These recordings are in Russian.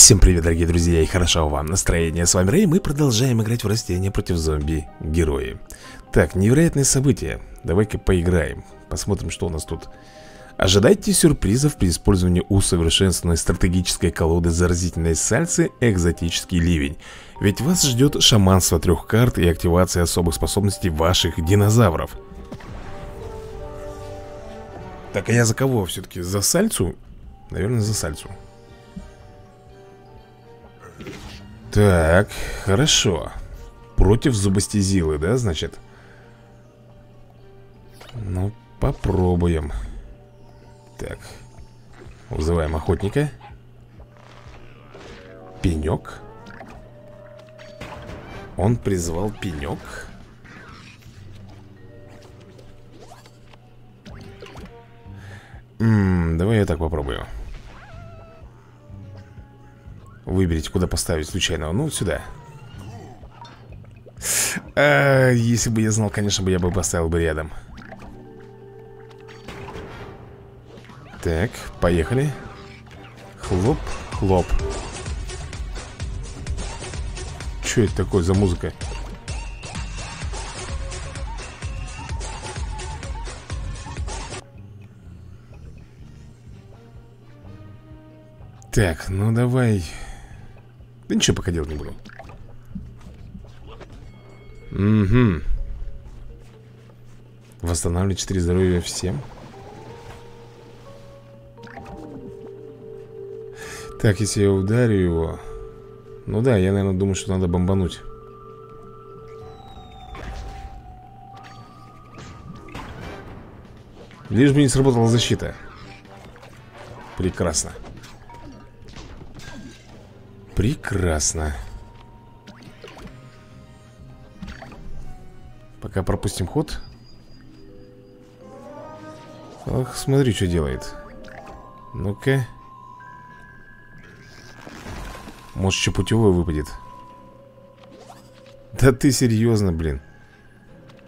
Всем привет, дорогие друзья, и хорошо вам настроение. С вами Рэй, мы продолжаем играть в растения против зомби-герои. Так, невероятные события. Давай-ка поиграем. Посмотрим, что у нас тут. Ожидайте сюрпризов при использовании усовершенствованной стратегической колоды заразительной сальцы «Экзотический ливень». Ведь вас ждет шаманство трех карт и активация особых способностей ваших динозавров. Так, а я за кого все-таки? За сальцу? Наверное, за сальцу. Так, хорошо. Против зубастезилы, да, значит? Ну, попробуем. Так Вызываем охотника. Пенек. Он призвал пенек. М -м, Давай я так попробую Выберите, куда поставить случайного. Ну, сюда. А, Если бы я знал, конечно бы я бы поставил бы рядом. Так, поехали. Хлоп, хлоп. Что это такое за музыка? Так, ну давай да ничего пока делать не буду. Угу Восстанавливать 4 здоровья всем? Так, если я ударю его Ну да, я, наверное, думаю, что надо бомбануть. Лишь бы не сработала защита. Прекрасно Прекрасно. Пока пропустим ход. Ох, смотри, что делает. Ну-ка. Может, еще путевой выпадет? Да ты серьезно, блин.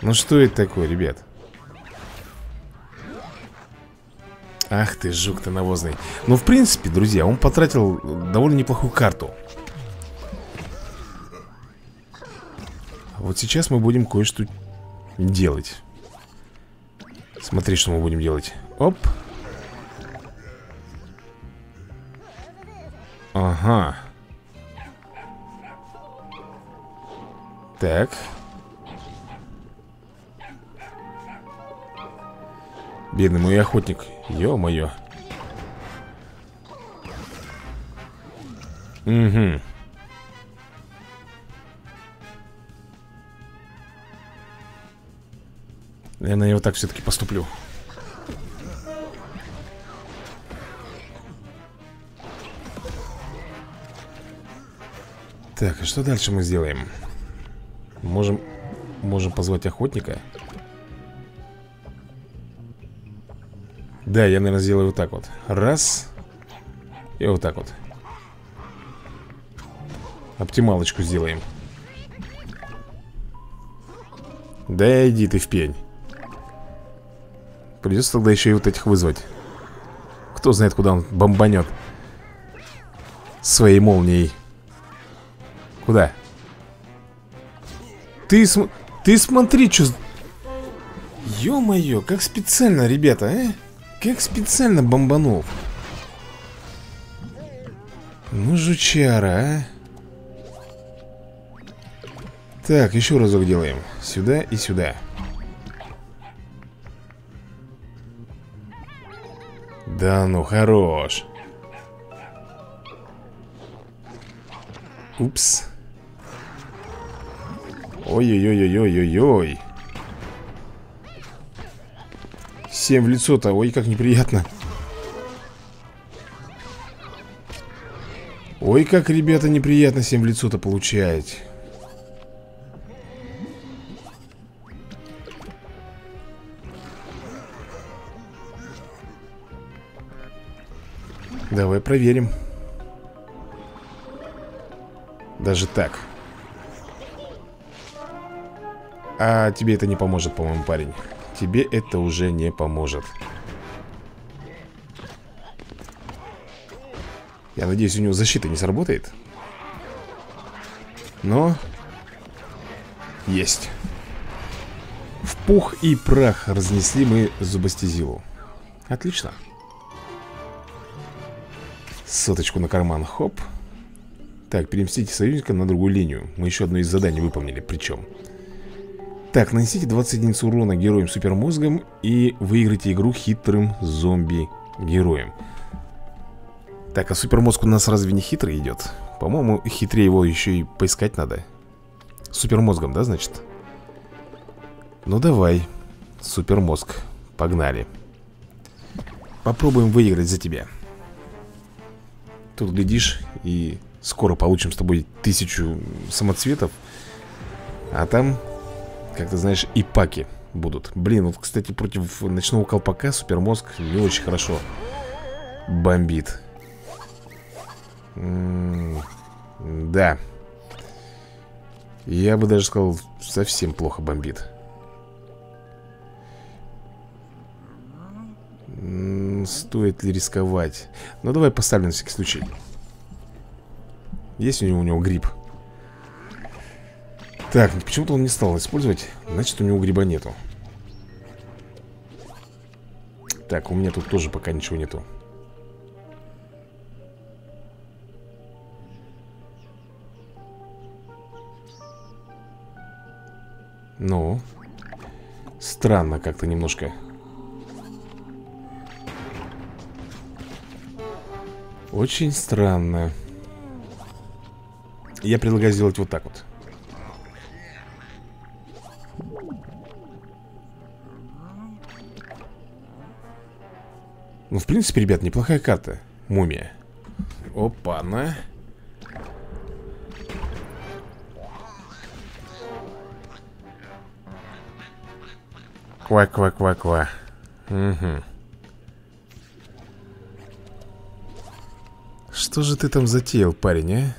Ну что это такое, ребят? Ах ты, жук-то навозный. Ну, в принципе, друзья, он потратил довольно неплохую карту Вот сейчас мы будем кое-что делать. Смотри, что мы будем делать. Оп. Ага. Так. Бедный мой охотник. Ё-моё. Угу Наверное, я вот так все-таки поступлю. Так, а что дальше мы сделаем? Можем, можем позвать охотника? Да, я, наверное, сделаю вот так вот. Раз. И вот так вот. Оптималочку сделаем. Да иди ты в пень Придется тогда еще и вот этих вызвать. Кто знает, куда он бомбанет Своей молнией. Куда? Ты, см... ты смотри, что... Ё-моё, как специально, ребята, а? Как специально бомбанул. Ну, жучара, а? Так, еще разок делаем. Сюда и сюда Да ну, хорош. Упс. Ой-ой-ой-ой-ой-ой-ой. Всем в лицо-то, ой, как неприятно. Ой, как, ребята, неприятно всем в лицо-то получаете Давай проверим. Даже так. А тебе это не поможет, по-моему, парень. Тебе это уже не поможет. Я надеюсь, у него защита не сработает. Но Есть. В пух и прах разнесли мы зубастезилу. Отлично Соточку на карман, хоп. Так, переместите союзника на другую линию. Мы еще одно из заданий выполнили, причем. Так, нанесите 20 единиц урона героям супермозгом И выиграйте игру хитрым зомби-героем. Так, а супермозг у нас разве не хитрый идет? По-моему, хитрее его еще и поискать надо. Супермозгом, да, значит? Ну давай, супермозг, погнали. Попробуем выиграть за тебя Тут глядишь и скоро получим с тобой тысячу самоцветов А там, как ты знаешь, и паки будут. Блин, вот, кстати, против ночного колпака супермозг не очень хорошо бомбит. М -м Да. Я бы даже сказал, совсем плохо бомбит Стоит ли рисковать? Ну, давай поставим на всякий случай. Есть у него, у него гриб? Так, почему-то он не стал использовать Значит, у него гриба нету. Так, у меня тут тоже пока ничего нету. Ну Странно как-то немножко Очень странно. Я предлагаю сделать вот так вот. Ну, в принципе, ребят, неплохая карта. Мумия. Опа-на Ква-ква-ква-ква. Угу Что же ты там затеял, парень, а?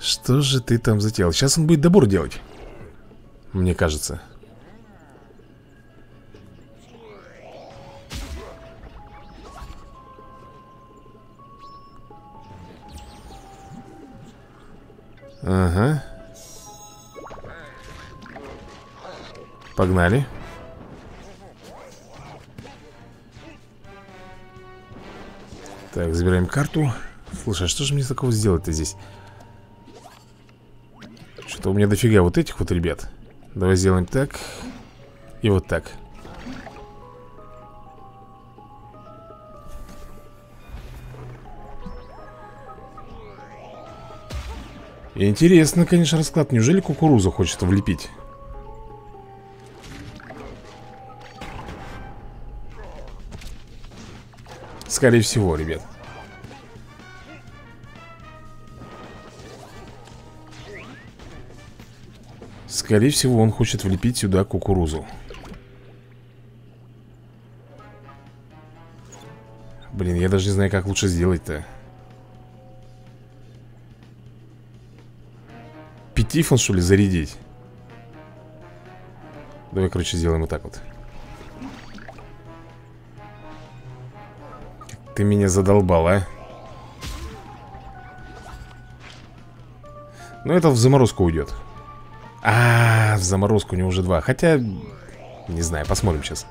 Что же ты там затеял? Сейчас он будет добор делать Мне кажется Ага Погнали Так, забираем карту. Слушай, а что же мне такого сделать-то здесь? Что-то у меня дофига вот этих вот ребят. Давай сделаем так. И вот так. Интересно, конечно, расклад. Неужели кукурузу хочет влепить? Скорее всего, ребят. Скорее всего, он хочет влепить сюда кукурузу. Блин, я даже не знаю, как лучше сделать-то. Пятифон, что ли, зарядить? Давай, короче, сделаем вот так вот Ты меня задолбал, а? Ну, это в заморозку уйдет. А, -а, а, в заморозку у него уже два. Хотя, не знаю, посмотрим сейчас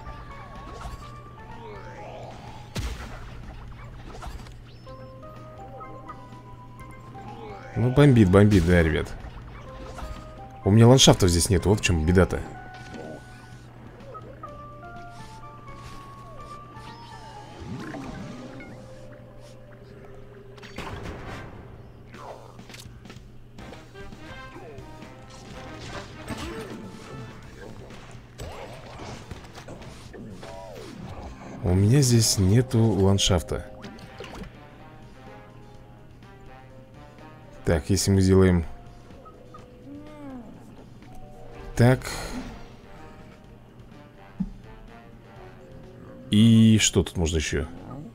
Ну, бомбит, бомбит, да, ребят. У меня ландшафтов здесь нет, вот в чем беда-то здесь нету ландшафта. Так, если мы сделаем Так. И что тут можно еще?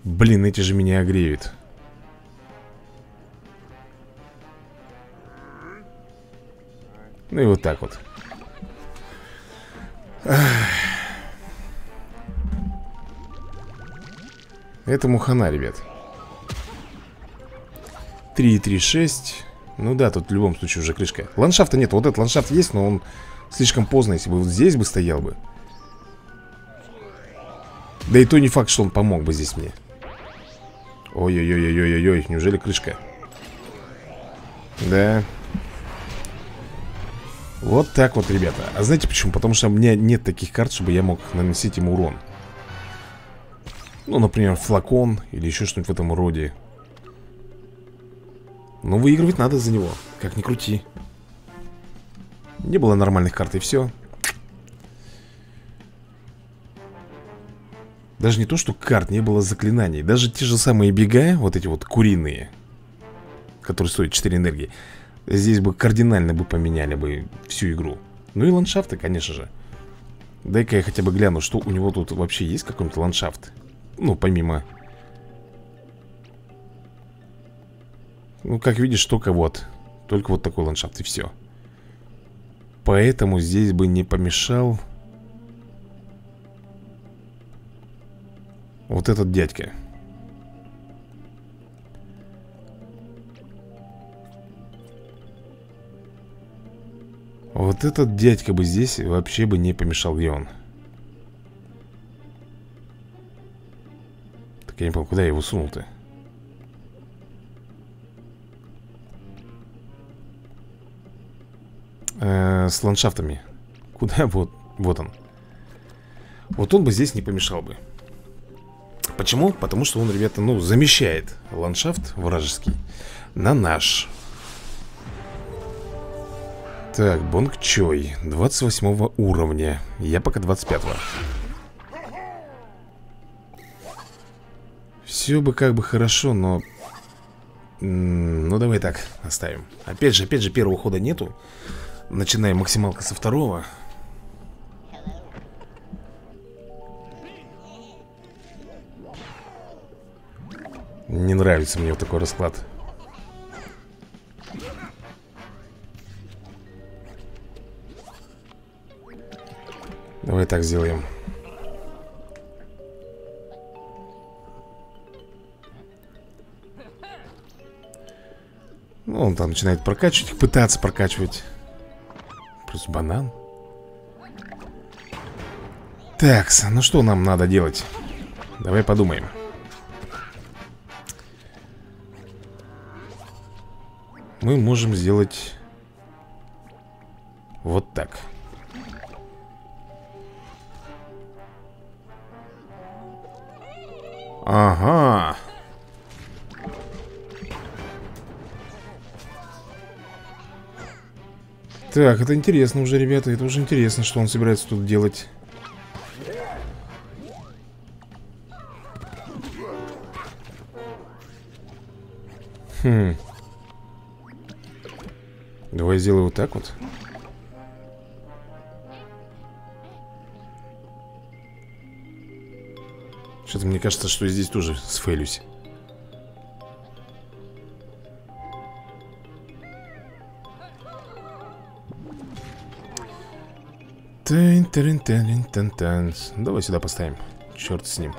Блин, эти же меня огреют. Ну и вот так вот Этому хана, ребят. 3, 3, 6 Ну да, тут в любом случае уже крышка. Ландшафта нет, вот этот ландшафт есть, но он слишком поздно Если бы вот здесь бы стоял бы. Да и то не факт, что он помог бы здесь мне. Ой-ой-ой-ой-ой-ой, неужели крышка? Да. Вот так вот, ребята. А знаете почему? Потому что у меня нет таких карт, чтобы я мог наносить ему урон Ну, например, флакон или еще что-нибудь в этом роде. Но выигрывать надо за него Как ни крути. Не было нормальных карт и все Даже не то, что карт, не было заклинаний. Даже те же самые бега, вот эти вот куриные Которые стоят 4 энергии Здесь бы кардинально бы поменяли бы всю игру. Ну и ландшафты, конечно же. Дай-ка я хотя бы гляну, что у него тут вообще есть какой-нибудь ландшафт Ну, помимо. Ну, как видишь, только вот. Только вот такой ландшафт и все Поэтому здесь бы не помешал Вот этот дядька. Вот этот дядька бы здесь вообще бы не помешал, где он? Я не помню, куда я его сунул-то? Э с ландшафтами Куда? Вот, вот он Вот он бы здесь не помешал бы Почему? Потому что он, ребята, ну, замещает ландшафт вражеский на наш Так, Бонг Чой 28 уровня Я пока 25 -го. Все бы как бы хорошо, но... Ну, давай так, оставим. Опять же, опять же, первого хода нету. Начинаем максималка со второго. Не нравится мне вот такой расклад. Давай так сделаем Ну, он там начинает прокачивать, пытаться прокачивать Плюс банан Так, ну что нам надо делать? Давай подумаем мы можем сделать вот так. Ага. Так, это интересно уже, ребята. Это уже интересно, что он собирается тут делать. Хм. Давай сделаю вот так вот. Что-то мне кажется, что здесь тоже сфейлюсь. Тын -тын -тын -тын -тын. Давай сюда поставим. Черт с ним.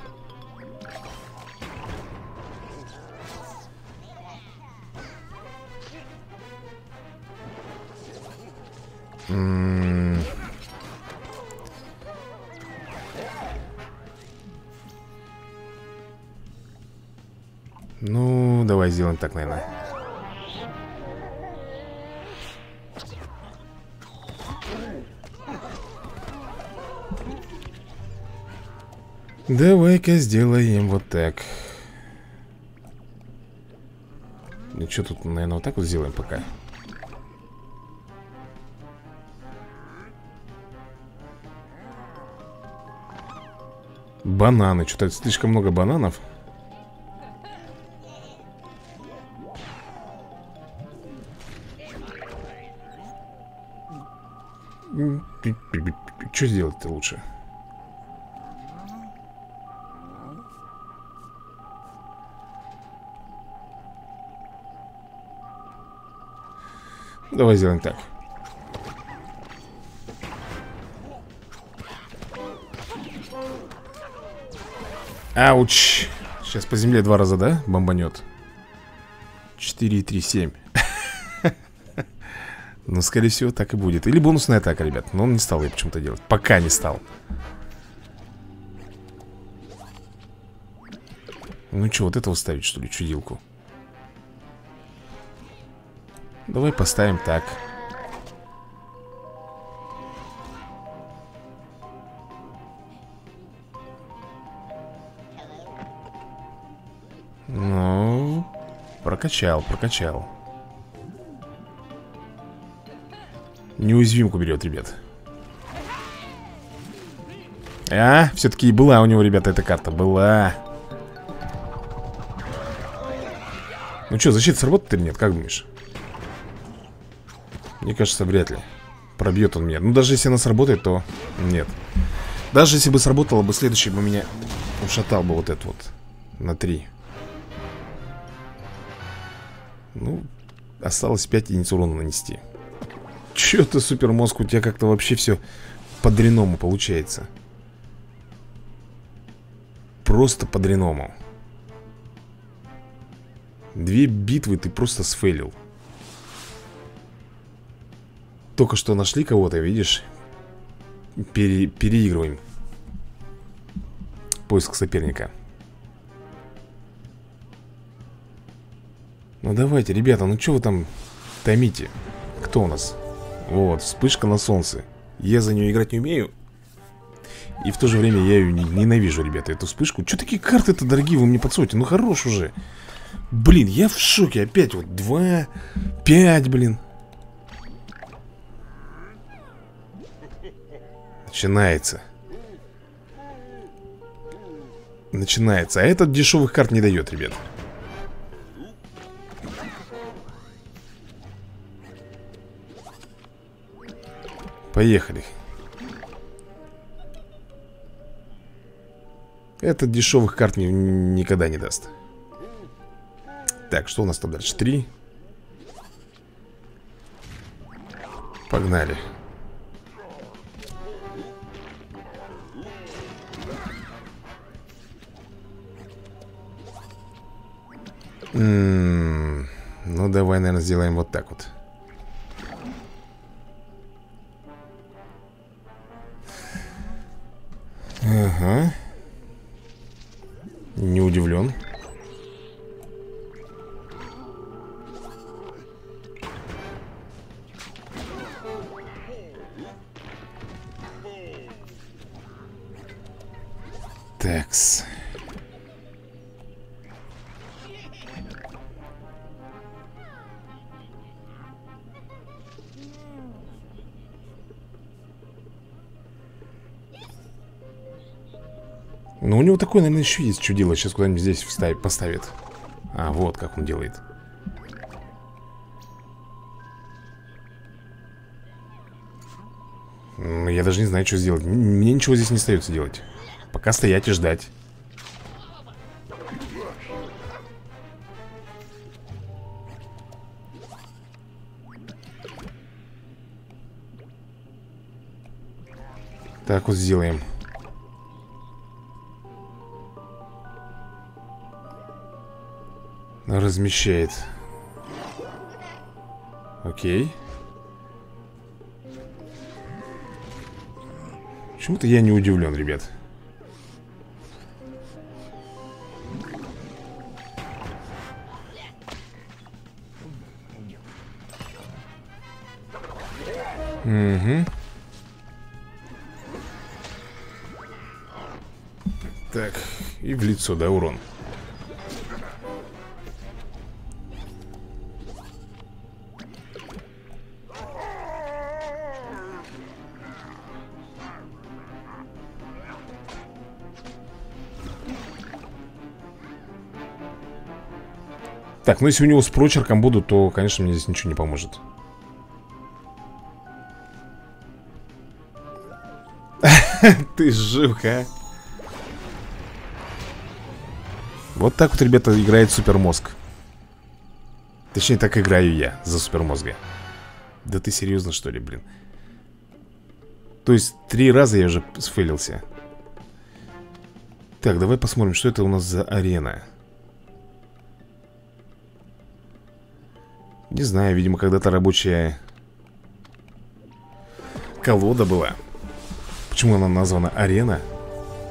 Ну, давай сделаем так, наверное. Давай-ка сделаем вот так. Ну что тут, наверное, вот так вот сделаем пока. Бананы. Что-то слишком много бананов. Что сделать-то лучше? Давай сделаем так. Ауч. Сейчас по земле два раза, да, бомбанет 4, 3, 7 Ну, скорее всего, так и будет Или бонусная атака, ребят Но он не стал ее почему-то делать Пока не стал Ну что, вот это ставить, что ли, чудилку? Давай поставим так. Ну, прокачал, прокачал. Неуязвимку берет, ребят. А, все-таки была у него, ребята, эта карта Была. Ну что, защита сработает или нет, как думаешь? Мне кажется, вряд ли. Пробьет он меня. Ну даже если она сработает, то нет. Даже если бы сработала бы, следующий бы меня Ушатал бы вот это вот На три. Ну, осталось 5 единиц урона нанести. Че ты, супермозг, у тебя как-то вообще все по-дряному получается. Просто по-дряному Две битвы ты просто сфейлил Только что нашли кого-то, видишь? Пере Переигрываем. Поиск соперника. Ну давайте, ребята, ну что вы там томите? Кто у нас? Вот, вспышка на солнце. Я за нее играть не умею. И в то же время я ее ненавижу, ребята, эту вспышку. Что такие карты-то дорогие вы мне подсуете? Ну хорош уже. Блин, я в шоке. Опять вот два, пять, блин Начинается. Начинается. А этот дешевых карт не дает, ребят. Поехали. Этот дешевых карт ни, никогда не даст. Так, что у нас там дальше? Три. Погнали Ну, давай, наверное, сделаем вот так вот Ага. Не удивлен. Такс. У него такой, наверное, еще есть чудило Сейчас куда-нибудь здесь вставит, поставит. А, вот как он делает. Я даже не знаю, что сделать. Мне ничего здесь не остается делать. Пока стоять и ждать. Так вот сделаем Размещает. Окей. Почему-то я не удивлен, ребят. Угу Так, и в лицо, да, урон Так, ну если у него с прочерком будут, то, конечно, мне здесь ничего не поможет. Ты жив, а? Вот так вот, ребята, играет супермозг. Точнее, так играю я за супермозга. Да ты серьезно, что ли, блин? То есть, три раза я уже сфейлился. Так, давай посмотрим, что это у нас за арена Не знаю, видимо, когда-то рабочая колода была Почему она названа арена?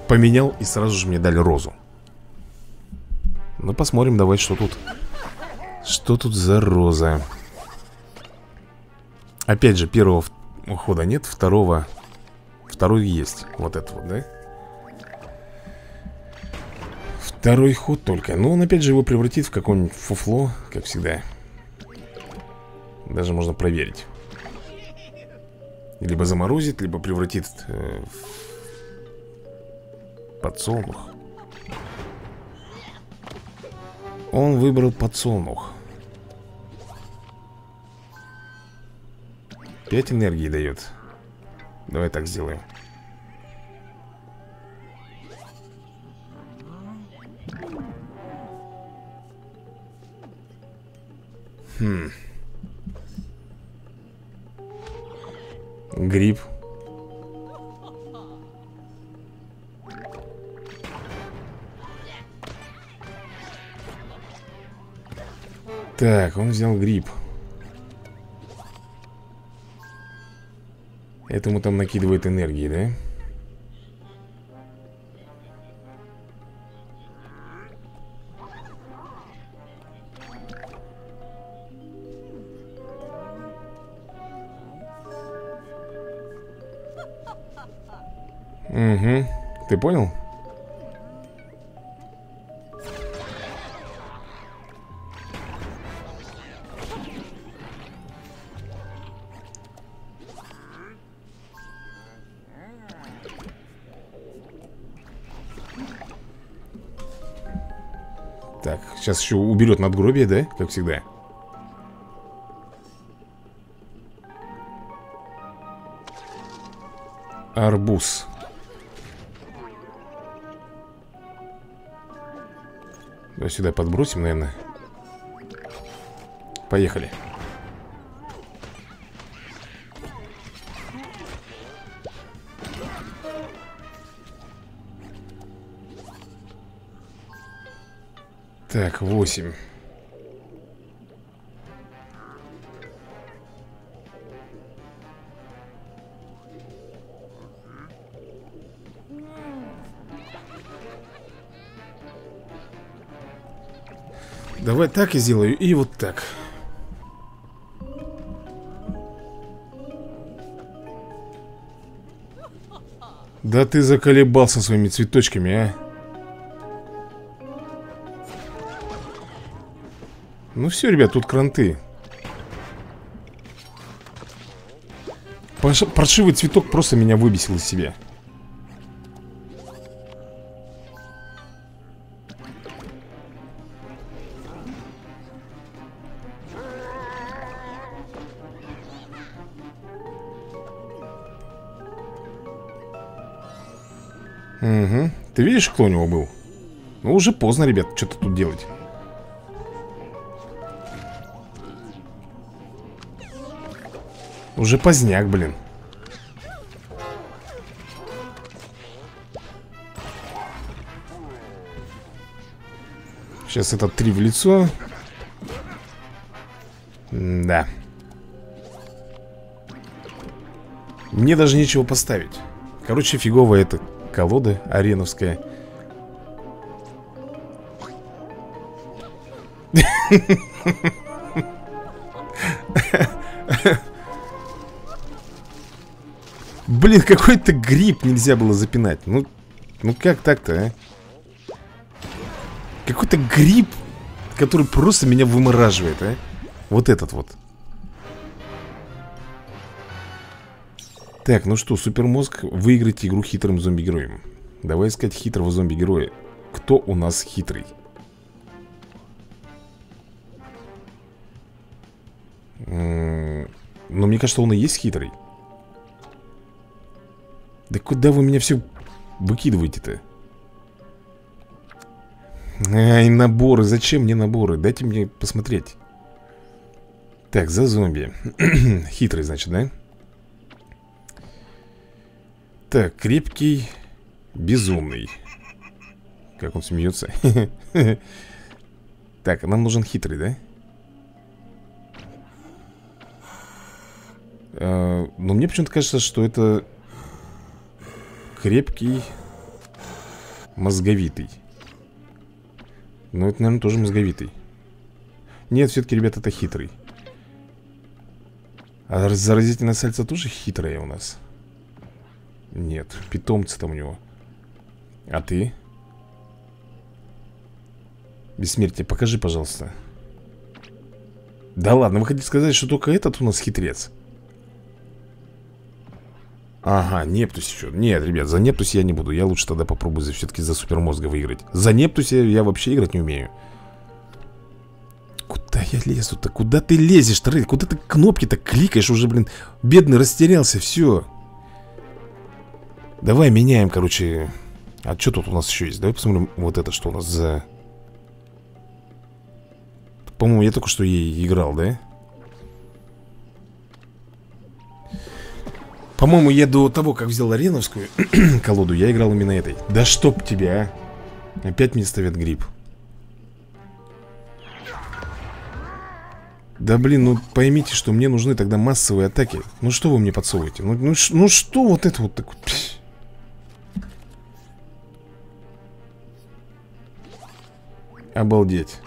Поменял и сразу же мне дали розу Ну, посмотрим, давай, что тут Что тут за роза? Опять же, первого ухода нет, второго Второй есть, вот этот вот, да? Второй ход только Но он опять же его превратит в какое-нибудь фуфло Как всегда Даже можно проверить. Либо заморозит, либо превратит э, в подсолнух. Он выбрал подсолнух. Пять энергии дает. Давай так сделаем. Хм. Гриб. Так, он взял гриб. Этому там накидывает энергии, да? Угу. Ты понял? Так, сейчас еще уберет надгробие, да? Как всегда Арбуз Давай сюда подбросим, наверное. Поехали. Так, восемь Давай так и сделаю, и вот так. Да ты заколебался своими цветочками, а? Ну все, ребят, тут кранты. Паршивый цветок просто меня выбесил из себя видишь, кто у него был? Ну, уже поздно, ребят, что-то тут делать. Уже поздняк, блин. Сейчас этот три в лицо. Да. Мне даже нечего поставить. Короче, фиговая эта колода ареновская. Блин, какой-то гриб нельзя было запинать. Ну, ну как так-то, а? Какой-то гриб, который просто меня вымораживает, а? Вот этот вот. Так, ну что, супермозг, выиграть игру хитрым зомби-героем. Давай искать хитрого зомби-героя. Кто у нас хитрый? Но мне кажется, он и есть хитрый. Да куда вы меня все выкидываете-то? Ай, наборы, зачем мне наборы? Дайте мне посмотреть Так, за зомби Хитрый, значит, да? Так, крепкий Безумный Как он смеется Так, нам нужен хитрый, да? Мне почему-то кажется, что это Крепкий Мозговитый. Но это, наверное, тоже мозговитый. Нет, все-таки, ребята, это хитрый. А заразительное сальца тоже хитрая у нас? Нет, питомцы там у него. А ты? Бессмертие, покажи, пожалуйста. Да ладно, вы хотите сказать, что только этот у нас хитрец? Ага, Нептус еще Нет, ребят, за Нептус я не буду Я лучше тогда попробую все-таки за супермозга выиграть За Нептус я вообще играть не умею Куда я лезу-то? Куда ты лезешь-то, Куда ты кнопки-то кликаешь? Уже, блин, бедный растерялся, все Давай меняем, короче А что тут у нас еще есть? Давай посмотрим вот это, что у нас за по-моему, я только что ей играл, да? По-моему, я до того, как взял ареновскую колоду, я играл именно этой. Да чтоб тебя, а! Опять мне ставят гриб. Да блин, ну поймите, что мне нужны тогда массовые атаки. Ну что вы мне подсовываете? Ну, ну, ну что вот это вот такое? Обалдеть.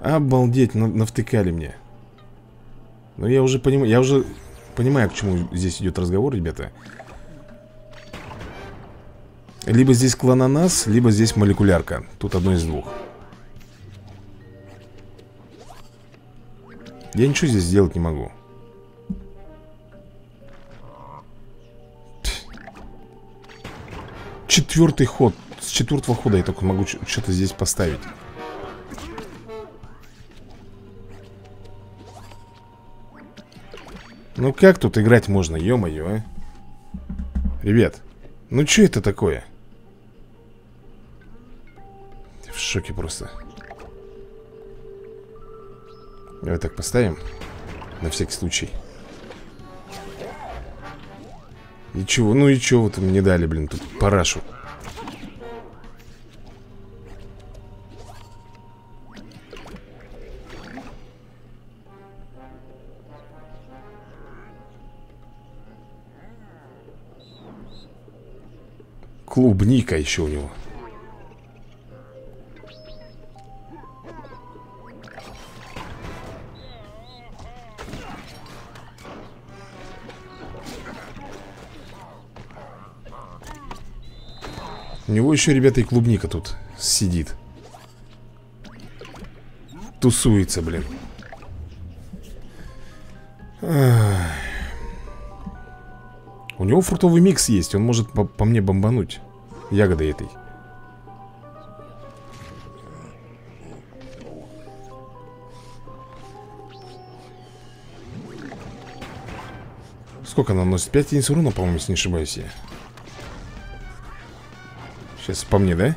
Обалдеть, навтыкали мне Ну я уже понимаю, я уже понимаю, к чему здесь идет разговор, ребята. Либо здесь клананас, либо здесь молекулярка. Тут одно из двух. Я ничего здесь сделать не могу. Четвертый ход. С четвертого хода я только могу что-то здесь поставить Ну как тут играть можно, ё-моё, а? Ребят, ну что это такое? В шоке просто Давай так поставим На всякий случай И чего, ну и чего вот мне дали, блин, тут парашу Клубника еще у него. У него еще, ребята, и клубника тут сидит. Тусуется, блин. У него фруктовый микс есть Он может по, по мне бомбануть ягоды этой Сколько она наносит? 5 единиц урона, по-моему, если не ошибаюсь я Сейчас по мне, да?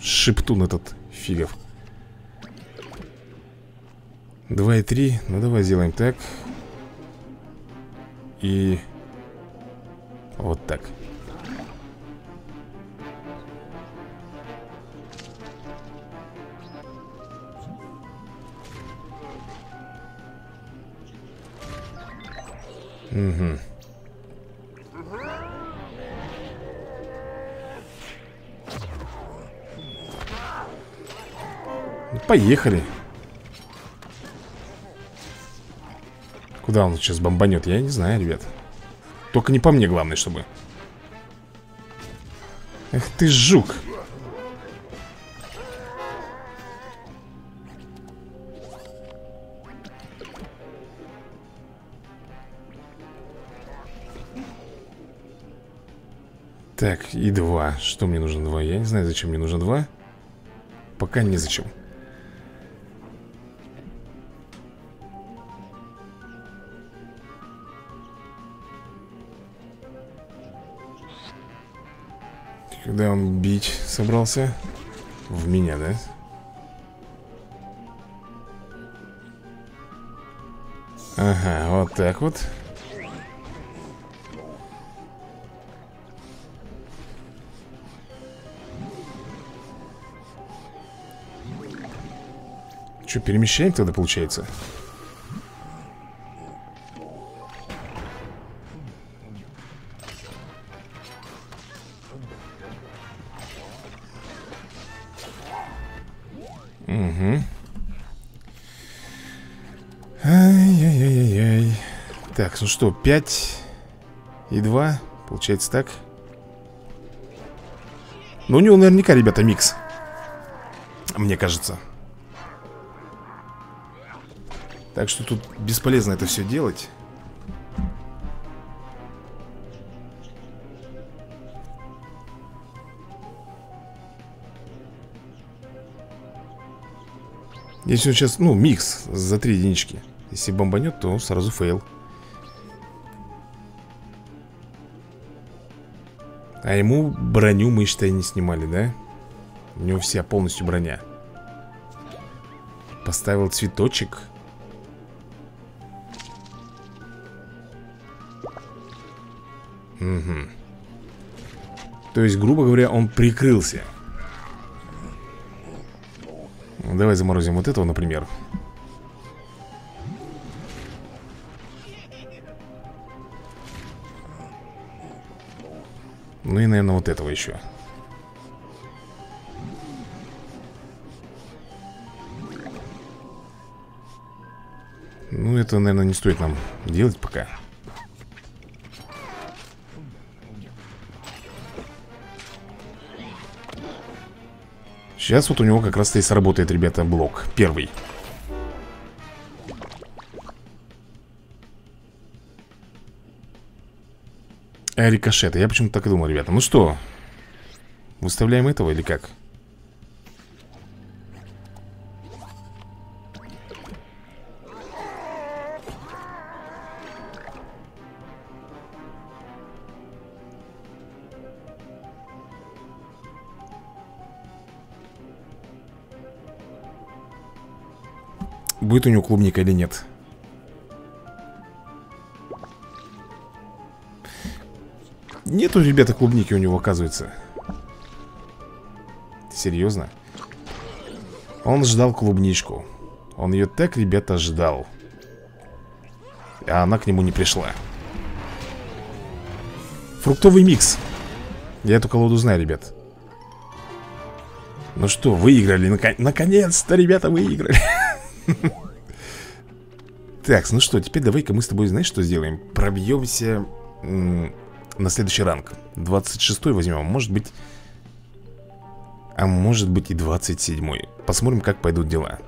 Шептун этот фигов Два и три. Ну, давай сделаем так. И... Вот так. Угу. Поехали. Куда он сейчас бомбанет? Я не знаю, ребят. Только не по мне, главное, чтобы. Эх ты жук. Так, и два. Что мне нужно два? Я не знаю, зачем мне нужно два. Пока не зачем Когда он бить собрался? В меня, да? Ага, вот так вот Что, перемещаем тогда получается? Так, ну что, 5 и 2. Получается так. Ну, у него наверняка, ребята, микс. Мне кажется. Так что тут бесполезно это все делать. Если он сейчас, ну, микс за три единички Если бомбанет, то сразу фейл А ему броню мы, считай, не снимали, да? У него вся полностью броня Поставил цветочек Угу. То есть, грубо говоря, он прикрылся Давай заморозим вот этого, например наверное, вот этого еще Ну, это, наверное, не стоит нам делать пока. Сейчас вот у него как раз-то и сработает, ребята, блок Первый А рикошет, я почему-то так и думал, ребята Ну что, выставляем этого или как? Будет у него клубника или нет Нету, ребята, клубники у него, оказывается. Серьезно? Он ждал клубничку. Он ее так, ребята, ждал. А она к нему не пришла. Фруктовый микс. Я эту колоду знаю, ребят. Ну что, выиграли Наконец-то, ребята, выиграли. Так, ну что, теперь давай-ка мы с тобой, знаешь, что сделаем? Пробьемся на следующий ранг. 26 возьмем, может быть А может быть и 27 -й. Посмотрим, как пойдут дела.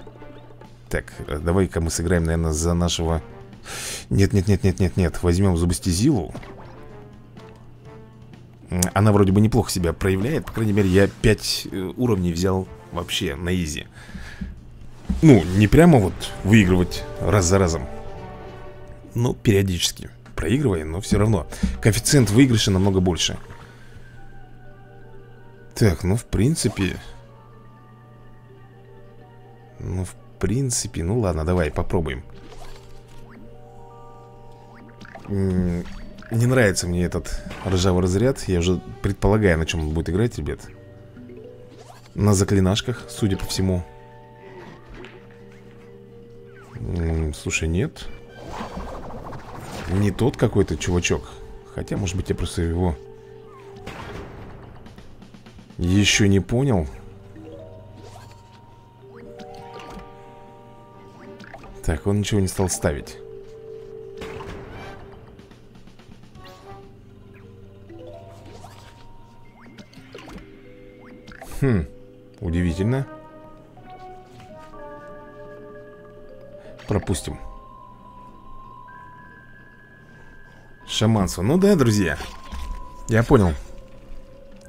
Так, э, давай-ка мы сыграем, наверное, за нашего Нет-нет-нет-нет-нет-нет Возьмем Зубастизилу. Она вроде бы неплохо себя проявляет. По крайней мере, я 5 э, уровней взял вообще на изи. Ну, не прямо вот выигрывать раз за разом. Ну, периодически проигрывая, но все равно. Коэффициент выигрыша намного больше. Так, ну в принципе Ну в принципе, ну ладно, давай попробуем. Не нравится мне этот ржавый разряд Я уже предполагаю, на чем он будет играть, ребят. На заклинашках, судя по всему. Слушай, нет не тот какой-то чувачок. Хотя, может быть, я просто его Еще не понял. Так, он ничего не стал ставить. Хм, удивительно. Пропустим Шаманство. Ну да, друзья. Я понял,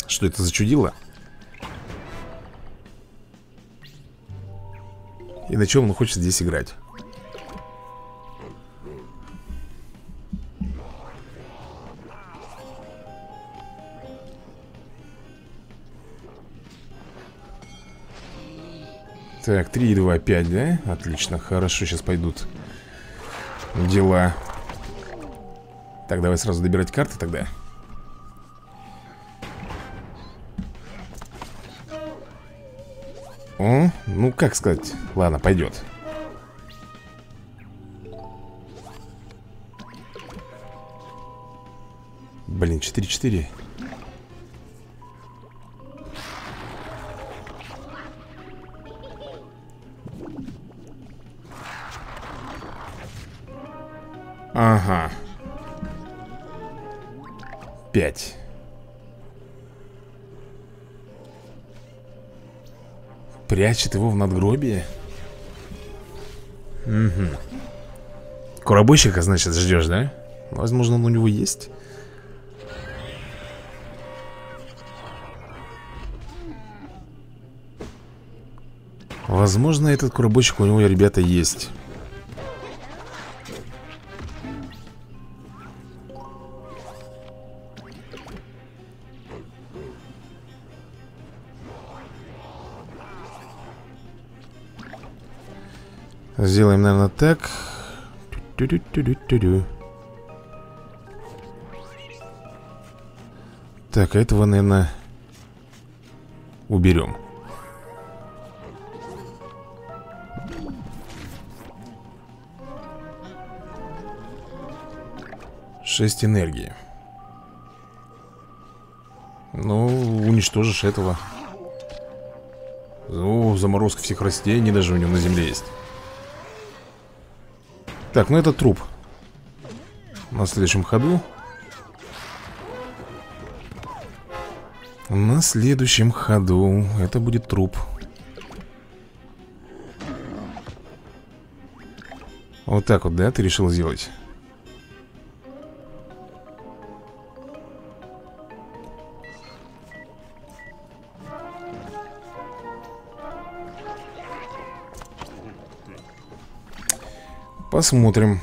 что это за чудило. И на чем он хочет здесь играть. Так, 3, 2, 5, да? Отлично, хорошо, сейчас пойдут Дела Так, давай сразу добирать карты тогда. О, ну как сказать? Ладно, пойдет. Блин, 4-4 Прячет его в надгробие Угу Курабойщика, значит, ждешь, да? Возможно, он у него есть. Возможно, этот курабойщик у него, ребята, есть Сделаем, наверное, так Так, этого, наверное, уберем. Шесть энергии. Ну, уничтожишь этого. О, заморозка всех растений даже у него на земле есть так, ну это труп. На следующем ходу. На следующем ходу. Это будет труп. Вот так вот, да, ты решил сделать? Посмотрим.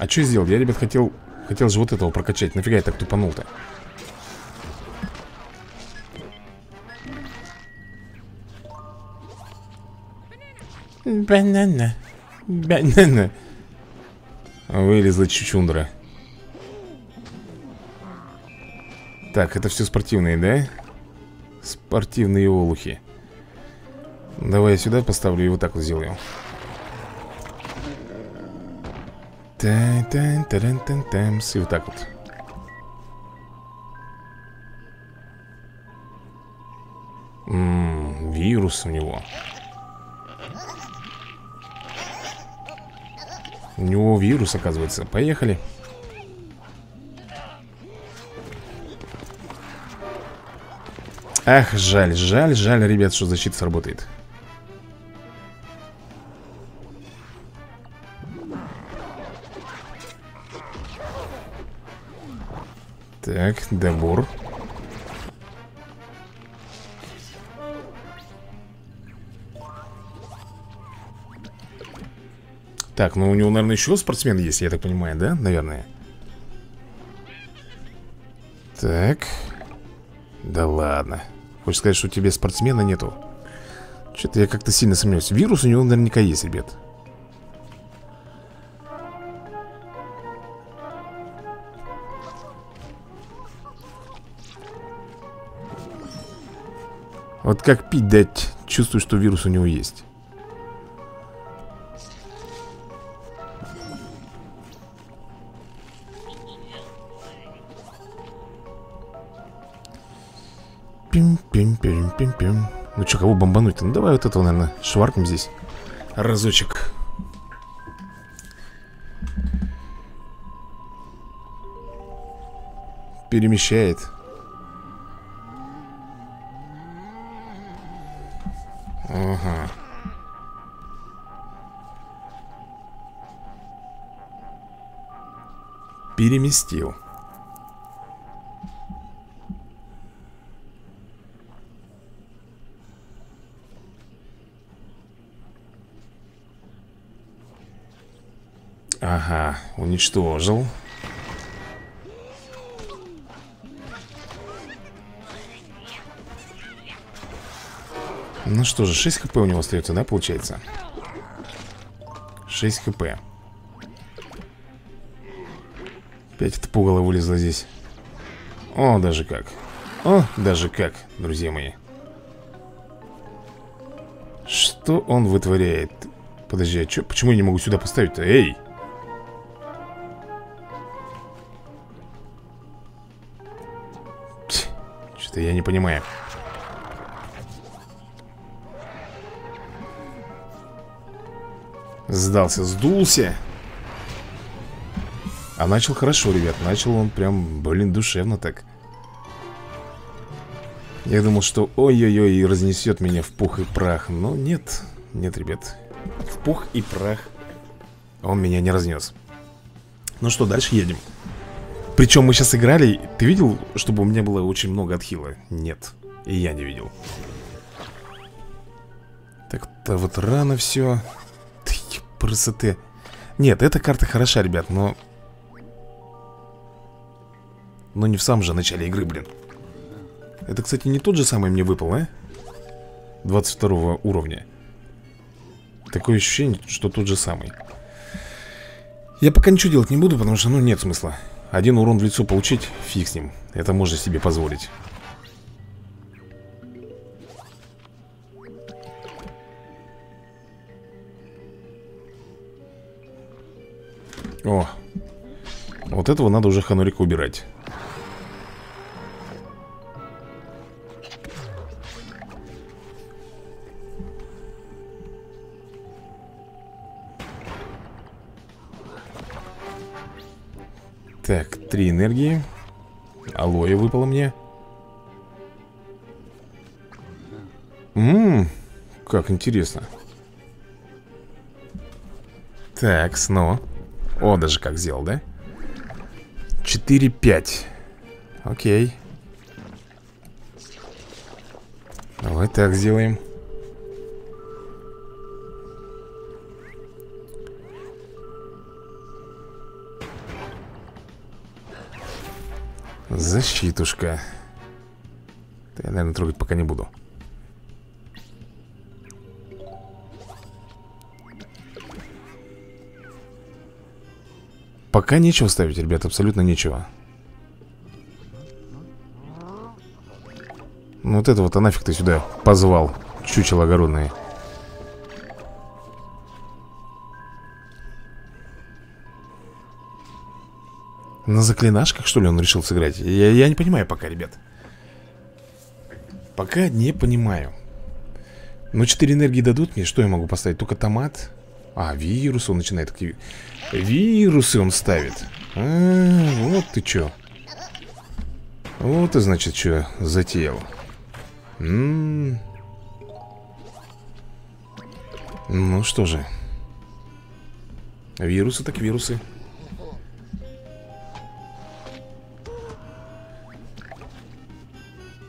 А что сделал? Я, ребят, хотел Хотел же вот этого прокачать. Нафига я так тупанул-то? Банана. Банана. Вылезла чучундра. Так, это все спортивные, да? Спортивные олухи. Давай я сюда поставлю и вот так вот сделаю Тан -тан -тан -тан -тан И вот так вот. М -м, вирус у него. У него вирус, оказывается. Поехали. Ах, жаль, жаль, жаль, ребят, что защита сработает. Добор Так, ну у него, наверное, еще спортсмен есть, я так понимаю, да? Наверное? Так. Да ладно. Хочешь сказать, что у тебя спортсмена нету? Что-то я как-то сильно сомневаюсь. Вирус у него наверняка есть, ребят Вот как пить дать, чувствую, что вирус у него есть. Пим-пим-пим-пим-пим. Ну что, кого бомбануть-то? Ну давай вот этого, наверное, шваркнем здесь. Разочек. Перемещает. Переместил. Ага, уничтожил. Ну что же, 6 хп у него остается, да, получается? 6 хп Опять это пугало вылезло здесь О, даже как О, даже как, друзья мои Что он вытворяет? Подожди, а чё, почему я не могу сюда поставить-то? Эй! Что-то я не понимаю Сдался, сдулся А начал хорошо, ребят Начал он прям, блин, душевно так. Я думал, что ой-ой-ой Разнесет меня в пух и прах. Но нет, нет, ребят В пух и прах Он меня не разнес. Ну что, дальше едем. Причем мы сейчас играли Ты видел, чтобы у меня было очень много отхила? Нет, и я не видел. Так-то вот рано все красоты. Нет, эта карта хороша, ребят, но... Но не в самом же начале игры, блин. Это, кстати, не тот же самый мне выпал, а? 22 уровня. Такое ощущение, что тот же самый. Я пока ничего делать не буду, потому что, ну, нет смысла. Один урон в лицо получить, фиг с ним. Это можно себе позволить. О, вот этого надо уже Ханурика убирать Так, три энергии. Алоэ выпало мне. Ммм, как интересно. Так, снова. О, даже как сделал, да? 4-5 Окей. Давай так сделаем Защитушка. Я, наверное, трогать пока не буду. Пока нечего ставить, ребят, абсолютно нечего. Ну вот это вот, а нафиг ты сюда позвал Чучело огородное На заклинашках, что ли, он решил сыграть? Я, я не понимаю пока, ребят. Пока не понимаю. Ну, 4 энергии дадут мне, что я могу поставить? Только томат? А, вирус он начинает Вирусы он ставит. А, Вот ты чё. Вот ты, значит, что затеял. М -м -м. Ну что же. Вирусы так вирусы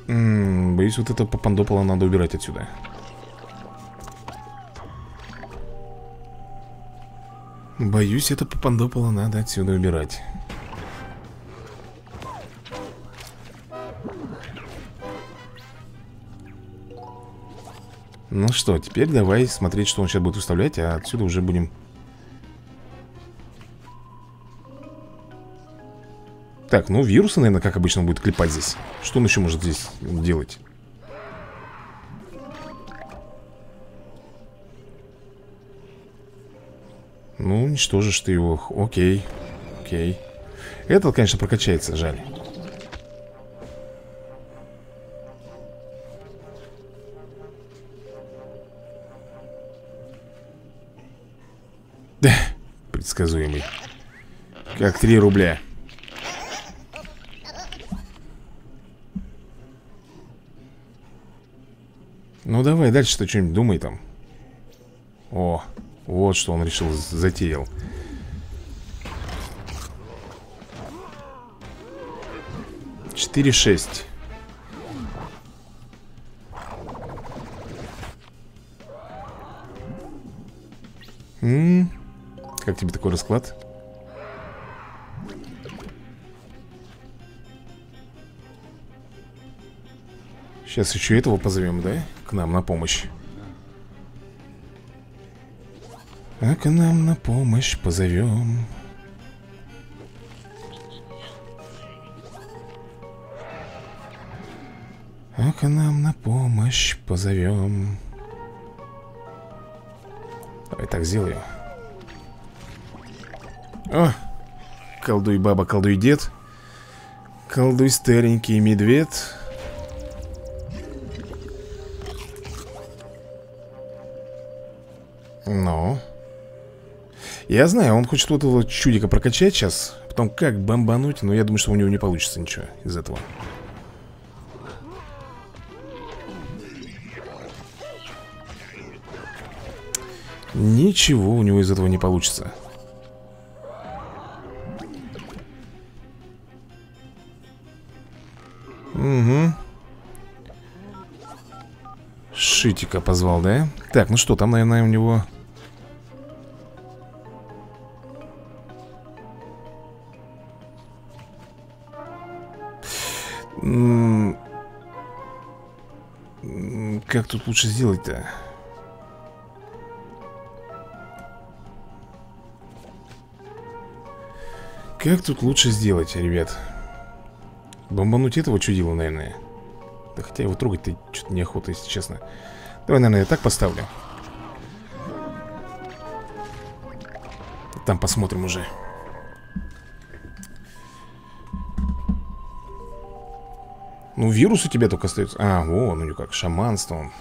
М -м, Боюсь, вот это попандопола надо убирать отсюда. Боюсь, это попандополо надо отсюда убирать. Ну что, теперь давай смотреть, что он сейчас будет выставлять А отсюда уже будем Так, ну вирусы, наверное, как обычно будет клепать здесь. Что он еще может здесь делать? Ну, уничтожишь ты его. Окей, окей. Этот, конечно, прокачается, жаль. Да, предсказуемый. Как 3 рубля Ну давай дальше-то что-нибудь думай там О, вот что он решил затеял Четыре шесть М -м Как тебе такой расклад? Сейчас еще этого позовем, да? нам на помощь. А к нам на помощь позовем. А к нам на помощь позовем. Давай так сделаю. О! Колдуй баба, колдуй дед. Колдуй старенький медведь. Ну. Я знаю, он хочет вот этого чудика прокачать сейчас. Потом как бомбануть, но я думаю, что у него не получится ничего из этого. Ничего у него из этого не получится. Угу. Шитика позвал, да? Так, ну что, там, наверное, у него... тут лучше сделать-то? Как тут лучше сделать, ребят? Бомбануть этого чудила, наверное Да хотя его трогать-то что-то неохота, если честно Давай, наверное, я так поставлю Там посмотрим уже Ну, вирус у тебя только остается А, вон, ну как, шаманство.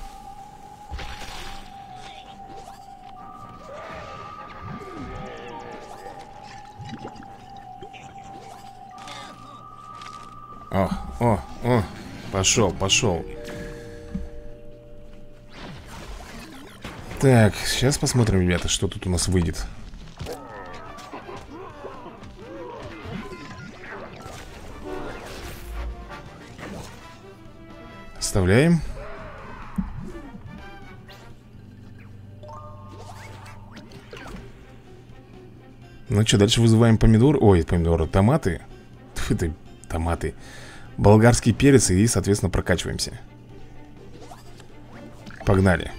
О, о, о, пошел, пошел. Так, сейчас посмотрим, ребята, что тут у нас выйдет Оставляем. Ну что, дальше вызываем помидор. Ой, помидоры, томаты. Фу ты, томаты. Болгарский перец и, соответственно, прокачиваемся. Погнали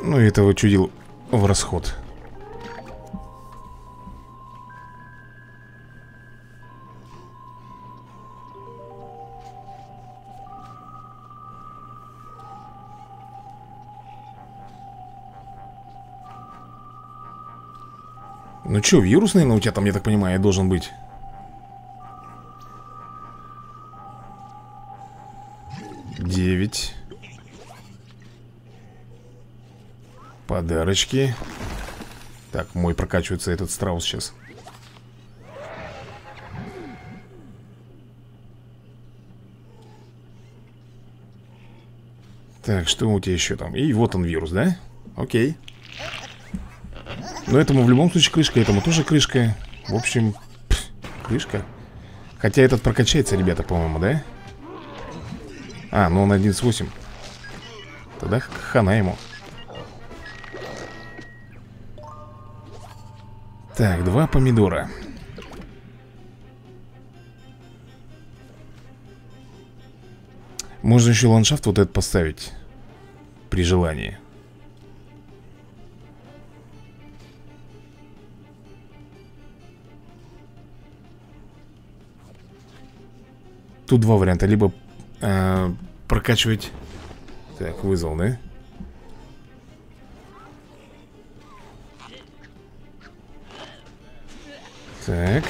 Ну, этого чудил в расход. Ну что, вирус, наверное, у тебя там, я так понимаю, должен быть Подарочки. Так, мой прокачивается этот страус сейчас. Так, что у тебя еще там? И вот он вирус, да? Окей. Но этому в любом случае крышка, этому тоже крышка. В общем, пф, крышка. Хотя этот прокачается, ребята, по-моему, да? А, ну он 11.8 Тогда хана ему Так, два помидора Можно еще ландшафт вот этот поставить При желании Тут два варианта. Либо э, прокачивать... Так, вызвал, да? Так.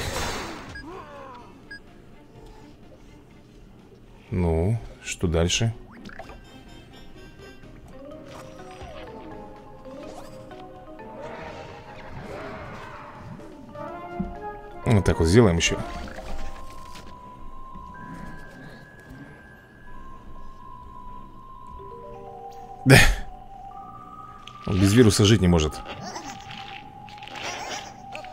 Ну, что дальше? Вот так вот сделаем еще. Да. Он без вируса жить не может.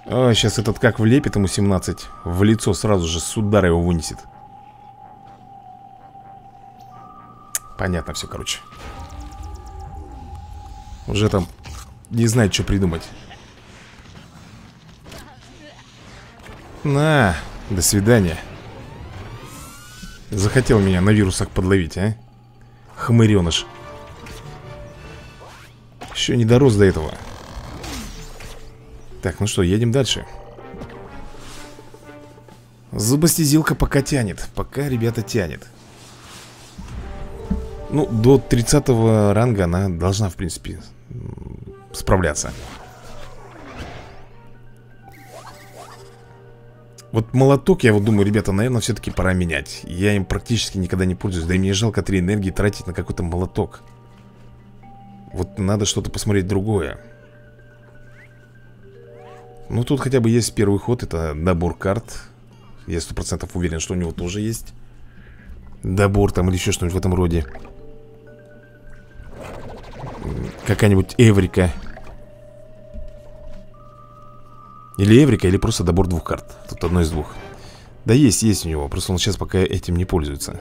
О, сейчас этот как влепит ему 17 В лицо сразу же с удара его вынесет. Понятно все, короче. Уже там не знает, что придумать. На, до свидания. Захотел меня на вирусах подловить, а? Хмыреныш Еще не дорос до этого Так, ну что, едем дальше. Зубостезилка пока тянет Пока, ребята, тянет. Ну, до 30 ранга она должна, в принципе, справляться. Вот молоток, я вот думаю, ребята, наверное, все-таки пора менять. Я им практически никогда не пользуюсь Да и мне жалко 3 энергии тратить на какой-то молоток. Вот надо что-то посмотреть другое Ну, тут хотя бы есть первый ход Это набор карт. Я сто процентов уверен, что у него тоже есть Добор там или еще что-нибудь в этом роде. Какая-нибудь Эврика. Или Эврика, или просто добор двух карт. Тут одно из двух. Да есть, есть у него, просто он сейчас пока этим не пользуется.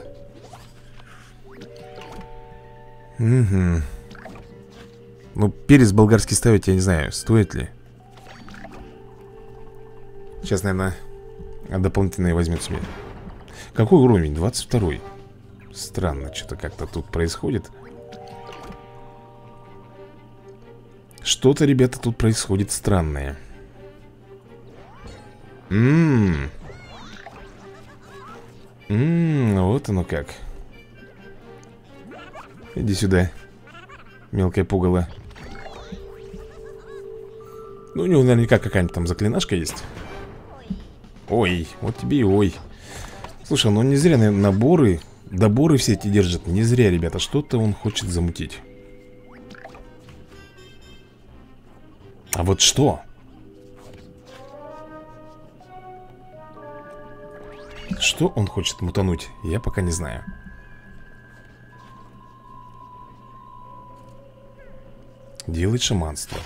Угу Ну, перец болгарский ставить, я не знаю, стоит ли Сейчас, наверное, дополнительные возьмет себе Какой уровень? 22 -й. Странно, что-то как-то тут происходит Что-то, ребята, тут происходит странное Ммм. Ммм, вот оно как. Иди сюда, мелкая пугало. Ну, у него наверняка какая-нибудь там заклинашка есть. Ой, вот тебе и ой. Слушай, ну не зря наборы, доборы все эти держат. Не зря, ребята, что-то он хочет замутить. А вот что? Что он хочет мутануть, я пока не знаю Делает шаманство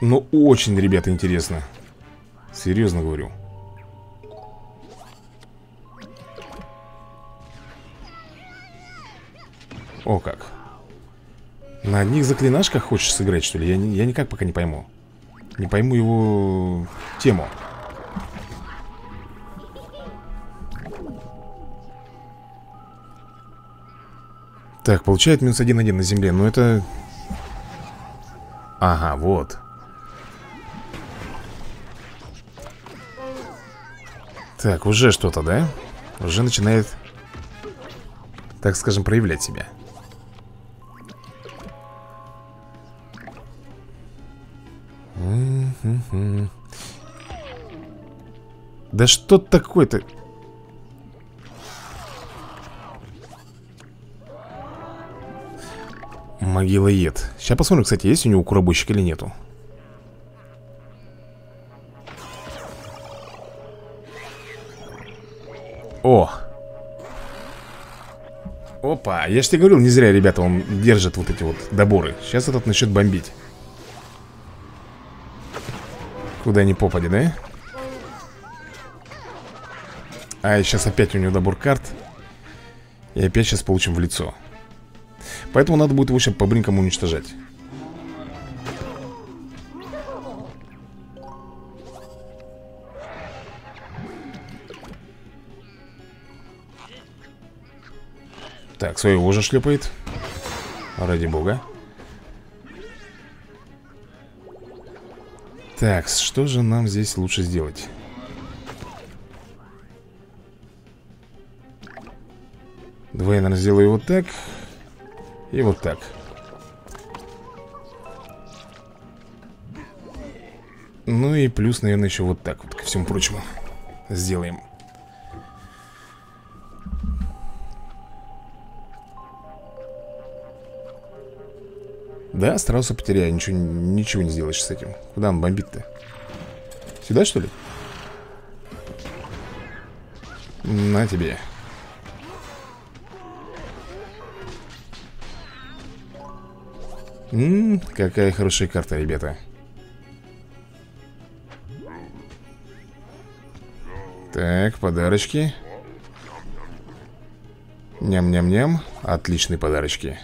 Ну, очень, ребята, интересно. Серьезно говорю. О как. На одних заклинашках хочешь сыграть, что ли? Я, я никак пока не пойму. Не пойму его тему. Так, получает минус 1-1 на земле Но это... Ага, вот Так, уже что-то, да? Уже начинает Так скажем, проявлять себя Да что такое-то? Могилоед. Сейчас посмотрим, кстати, есть у него куробойщик или нету. О! Опа, я же тебе говорил, не зря, ребята, он держит вот эти вот доборы. Сейчас этот начнет бомбить. Куда ни попади, да? А, сейчас опять у него добор карт. И опять сейчас получим в лицо. Поэтому надо будет его сейчас по бринкам уничтожать Так, своего уже шлепает. Ради бога. Так, что же нам здесь лучше сделать? Давай я, наверное, сделаю вот так И вот так. Ну и плюс, наверное, еще вот так вот Ко всему прочему Сделаем Да, страуса потеряю, ничего, ничего не сделаешь с этим. Куда он бомбит-то? Сюда, что ли? На тебе. Ммм, какая хорошая карта, ребята. Так, подарочки. Ням-ням-ням. Отличные подарочки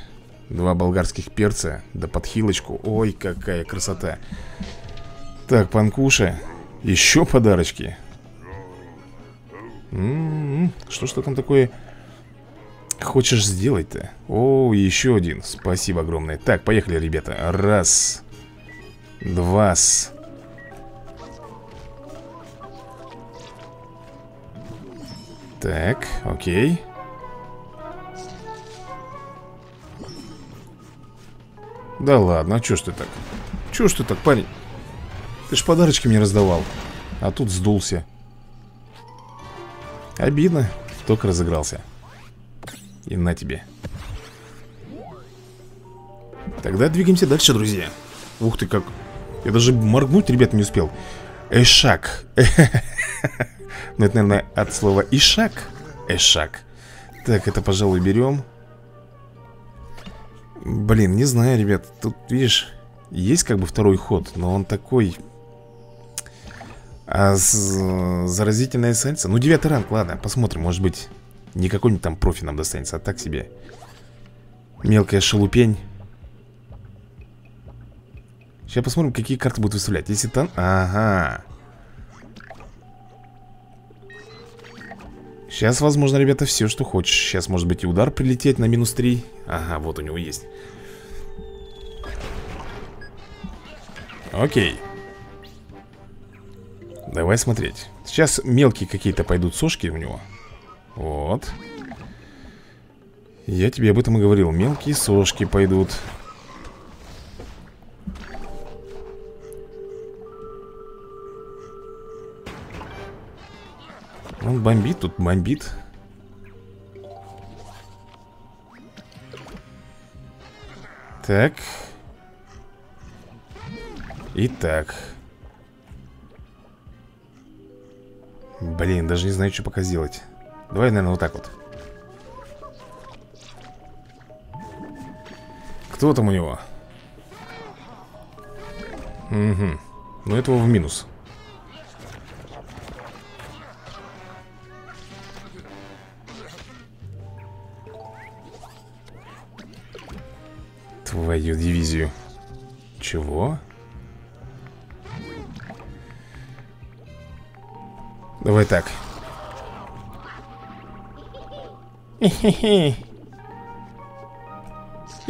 Два болгарских перца, да подхилочку Ой, какая красота Так, панкуша Еще подарочки М -м -м, Что ж там такое хочешь сделать-то? О, еще один. Спасибо огромное. Так, поехали, ребята. Раз. Два. Так, окей. Да ладно, а чё ж ты так? Чё ж ты так, парень? Ты ж подарочки мне раздавал А тут сдулся. Обидно, только разыгрался. И на тебе. Тогда двигаемся дальше, друзья. Ух ты как. Я даже моргнуть, ребят, не успел. Эшак. Ну это, наверное, от слова ишак Эшак. Так, это, пожалуй, берем Блин, не знаю, ребят Тут, видишь, есть как бы второй ход Но он такой А с... заразительная эссенция Ну, девятый ранг, ладно, посмотрим Может быть, не какой-нибудь там профи нам достанется А так себе. Мелкая шелупень. Сейчас посмотрим, какие карты будут выставлять. Если там... Ага. Сейчас, возможно, ребята, все, что хочешь. Сейчас, может быть, и удар прилететь на минус 3 Ага, вот у него есть Окей. Давай смотреть. Сейчас мелкие какие-то пойдут сошки у него. Вот. Я тебе об этом и говорил. Мелкие сошки пойдут. Он бомбит, тут бомбит. Так Итак. Блин, даже не знаю, что пока сделать. Давай, наверное, вот так вот. Кто там у него? Угу Ну, этого в минус. Твою дивизию. Чего? Давай так. И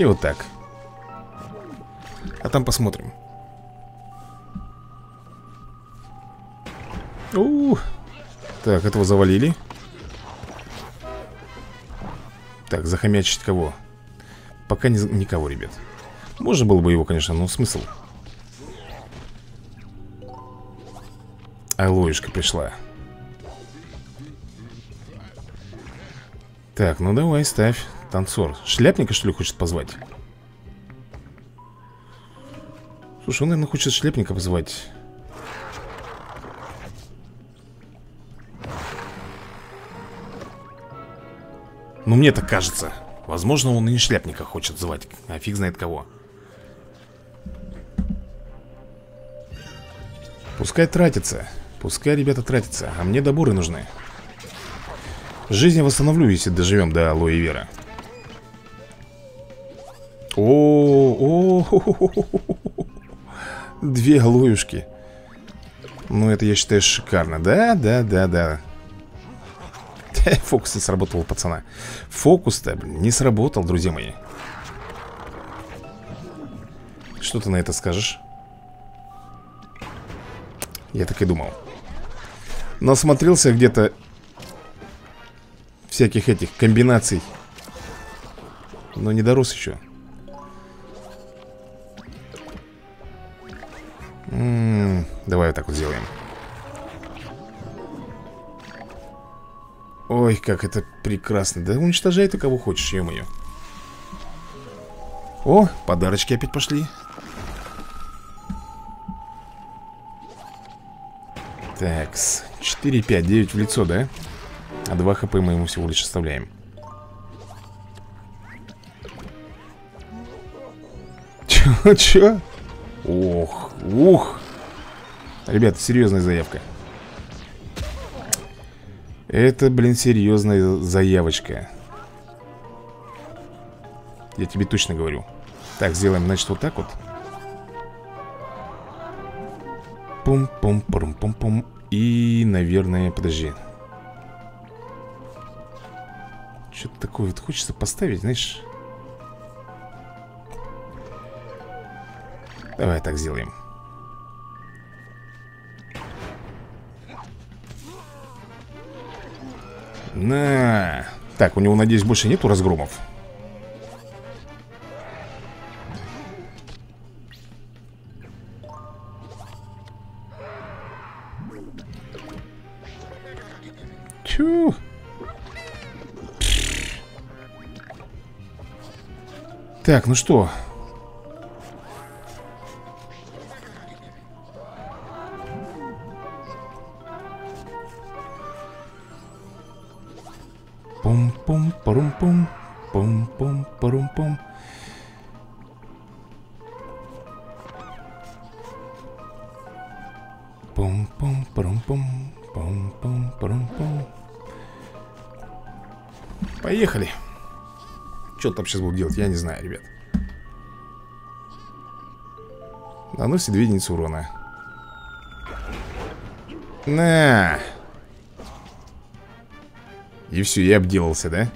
вот так. А там посмотрим. У, -у, -у. Так, этого завалили. Так, захомячить кого? Пока не, никого, ребят. Можно было бы его, конечно, но смысл? Алоюшка пришла Так, ну давай, ставь Танцор. Шляпника, что ли, хочет позвать? Слушай, он, наверное, хочет шляпника позвать. Ну, мне так кажется. Возможно, он и не шляпника хочет звать. А фиг знает кого. Пускай тратится. Пускай ребята тратятся А мне доборы нужны Жизнь я восстановлю, если доживем до Алоэ Вера о, о, Две алоюшки Ну, это я считаю шикарно. Да, да, да, да. Фокус не сработал пацана Фокус-то, не сработал, друзья мои. Что ты на это скажешь? Я так и думал. Насмотрелся где-то Всяких этих комбинаций. Но не дорос еще. М -м -м, Давай вот так вот сделаем. Ой, как это прекрасно. Да уничтожай ты кого хочешь, ё-моё. О, подарочки опять пошли. Такс 4, 5, 9 в лицо, да? А 2 хп мы ему всего лишь оставляем. Чё, чё? Ох, ух. Ребята, серьезная заявка. Это, блин, серьезная заявочка. Я тебе точно говорю. Так, сделаем, значит, вот так вот. Пум-пум-пум-пум-пум. И, наверное, подожди Такое вот хочется поставить, знаешь. Давай так сделаем. На. Так, у него, надеюсь, больше нету разгромов. Чу Так, ну что Что там сейчас будут делать, я не знаю, ребят. Наносит 2 единицы урона. На. И все, я обделался, да?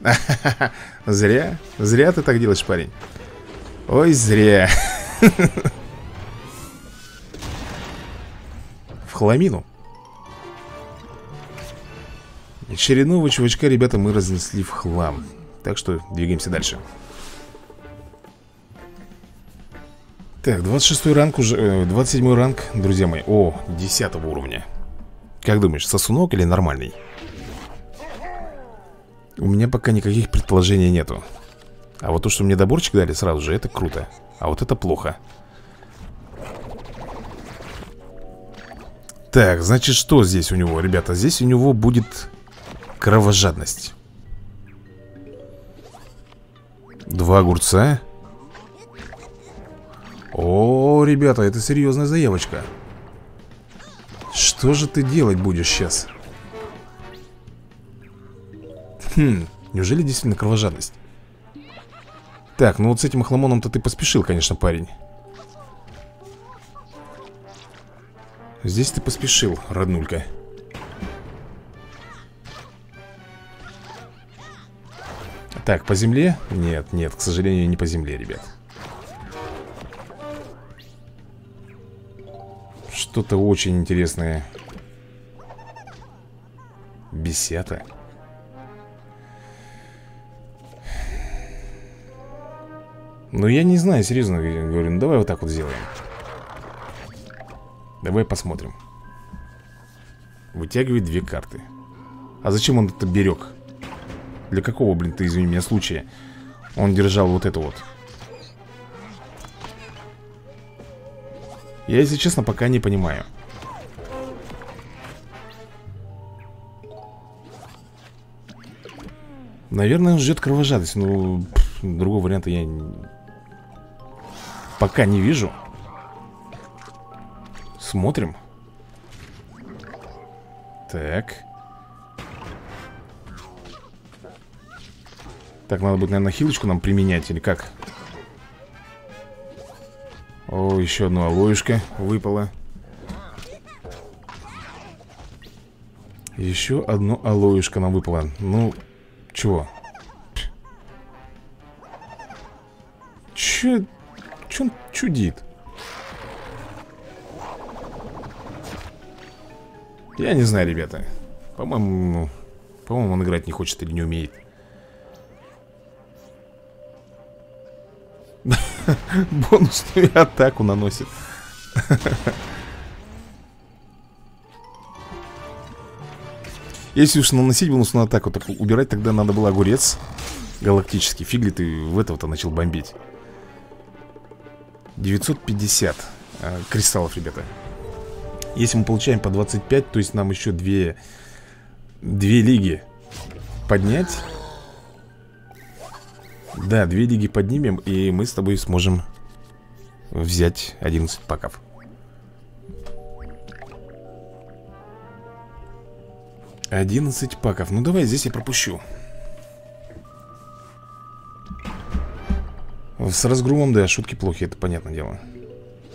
Зря, зря ты так делаешь, парень. Ой, зря. В хламину. Очередного чувачка, ребята, мы разнесли в хлам Так что двигаемся дальше. Так, 26 ранг уже, 27 э, ранг, друзья мои. О, 10 уровня. Как думаешь, сосунок или нормальный? У меня пока никаких предположений нету. А вот то, что мне доборчик дали сразу же, это круто. А вот это плохо. Так, значит, что здесь у него, ребята? Здесь у него будет кровожадность Два огурца О, ребята, это серьезная заявочка Что же ты делать будешь сейчас? Хм, неужели действительно кровожадность? Так, ну вот с этим охламоном-то ты поспешил, конечно, парень Здесь ты поспешил, роднулька Так, по земле? Нет, нет, к сожалению, не по земле, ребят. Что-то очень интересное. Бесята Ну, я не знаю, серьезно говорю Ну, давай вот так вот сделаем. Давай посмотрим. Вытягивает две карты. А зачем он это берег? Для какого, блин, ты, извини меня, случая? Он держал вот это вот. Я, если честно, пока не понимаю. Наверное, он ждет кровожадность Но другого варианта я Пока не вижу. Смотрим. Так Так, надо будет, наверное, хилочку нам применять Или как? О, еще одна алоюшка выпала Еще одно алоюшка нам выпало Ну, чего? Че... Че он чудит? Я не знаю, ребята По-моему... По-моему, он играть не хочет или не умеет Бонусную атаку наносит. Если уж наносить бонусную атаку Так убирать тогда надо было огурец Галактический. Фиг ли ты в этого-то начал бомбить. 950 э, кристаллов, ребята. Если мы получаем по 25 То есть нам еще две Две лиги Поднять да, две лиги поднимем, и мы с тобой сможем взять 11 паков. Одиннадцать паков. Ну давай, здесь я пропущу. С разгромом, да, шутки плохи, это понятное дело.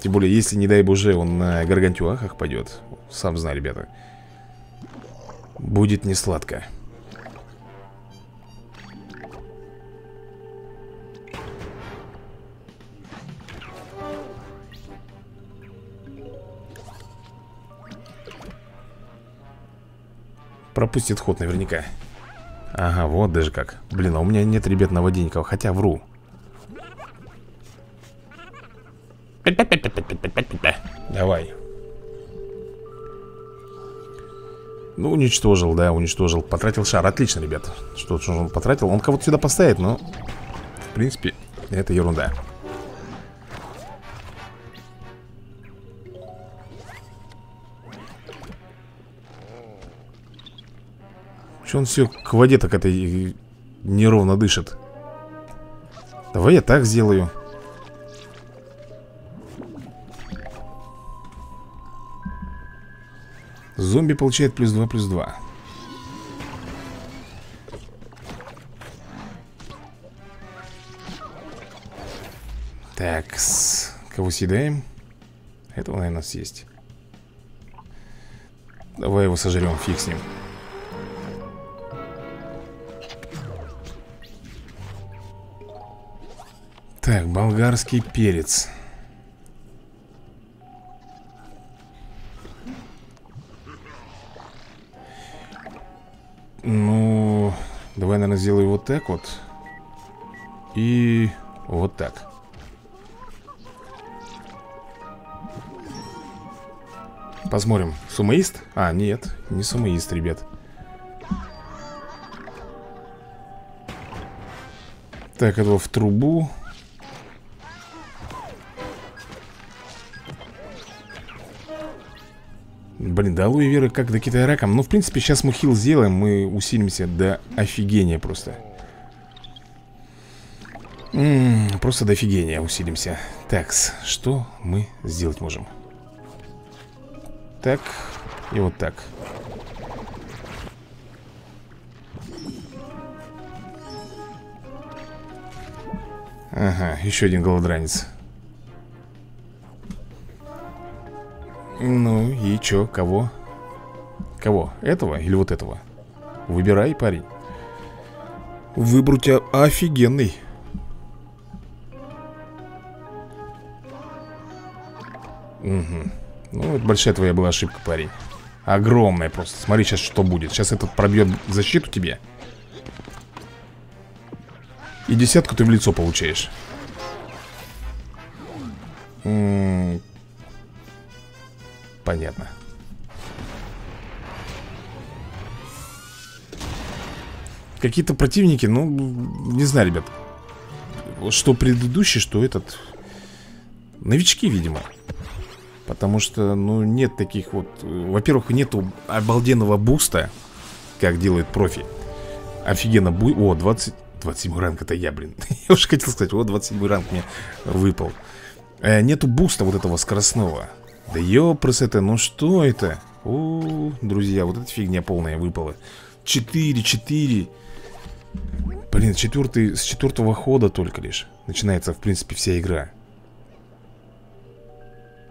Тем более, если, не дай боже, он на гаргантюахах пойдет. Сам знаю, ребята. Будет не сладко. Пропустит ход наверняка. Ага, вот даже как. Блин, а у меня нет, ребят, наводенников Хотя вру. Давай. Ну, уничтожил, да, уничтожил. Потратил шар, отлично, ребят. Что, что он потратил, он кого-то сюда поставит Но, в принципе, это ерунда Че он все к воде так этой неровно дышит. Давай я так сделаю. Зомби получает плюс 2, плюс 2 Так, с... кого съедаем? Этого, наверное, съесть. Давай его сожрем, фиг с ним Так, болгарский перец. Ну, давай, наверное, сделаю вот так вот. И вот так. Посмотрим, сумоист? А, нет, не сумоист, ребят. Так, этого в трубу Блин, да алоэ вера как до Китая раком. Ну, в принципе, сейчас мы хил сделаем Мы усилимся до офигения просто. М -м, Просто до офигения усилимся. Так, что мы сделать можем? Так, и вот так. Ага, еще один голодранец Ну и чё, кого? Кого? Этого или вот этого? Выбирай, парень. Выбор у тебя офигенный. Угу Ну, это большая твоя была ошибка, парень. Огромная просто. Смотри сейчас, что будет. Сейчас этот пробьет защиту тебе. И десятку ты в лицо получаешь. М -м Понятно. Какие-то противники, ну, не знаю, ребят. Что предыдущий, что этот. Новички, видимо. Потому что, ну, нет таких вот. Во-первых, нету обалденного буста Как делает профи. Офигенно бу... О, 20... 27 ранг это я, блин. Я уже хотел сказать, вот 27 ранг мне выпал. Э, Нету буста вот этого скоростного да ёпрос это, ну что это? О, друзья, вот эта фигня полная выпала. 4, 4 Блин, четвертый, с четвертого хода только лишь Начинается, в принципе, вся игра.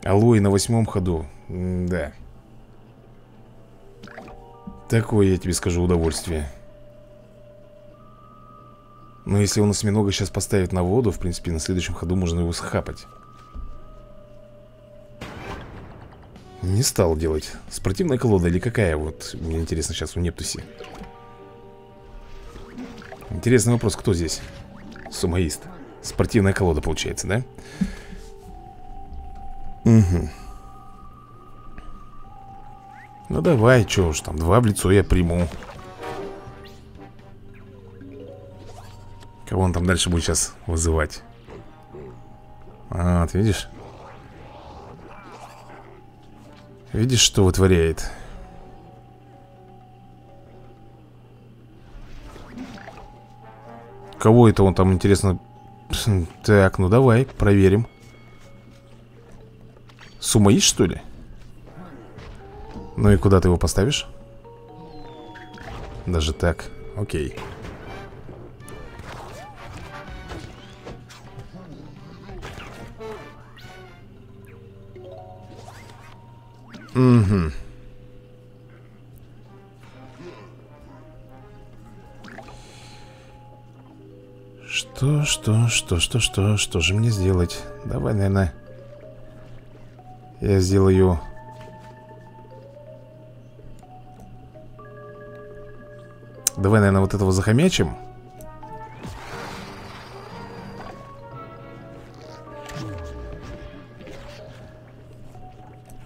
Алоэ на восьмом ходу. М Да Такое, я тебе скажу, удовольствие. Но если он осьминога сейчас поставит на воду В принципе, на следующем ходу можно его схапать Не стал делать Спортивная колода или какая вот Мне интересно сейчас у Нептуси Интересный вопрос, кто здесь? Сумоист Спортивная колода получается, да? Угу Ну давай, что уж там Два в лицо я приму Кого он там дальше будет сейчас вызывать? А, вот видишь? Видишь, что вытворяет? Кого это он там, интересно? Так, ну давай, проверим. Сумаист, что ли? Ну и куда ты его поставишь? Даже так, окей Угу. Что, что, что, что, что, что же мне сделать? Давай, наверное, я сделаю... Давай, наверное, вот этого захомячим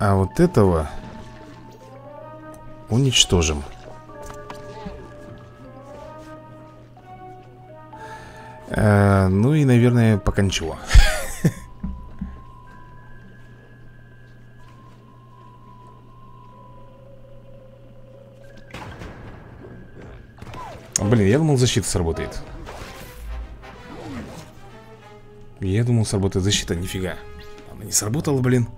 А вот этого Уничтожим. А, Ну и, наверное, пока ничего. Блин, я думал, защита сработает. Я думал, сработает защита, нифига. Она не сработала, блин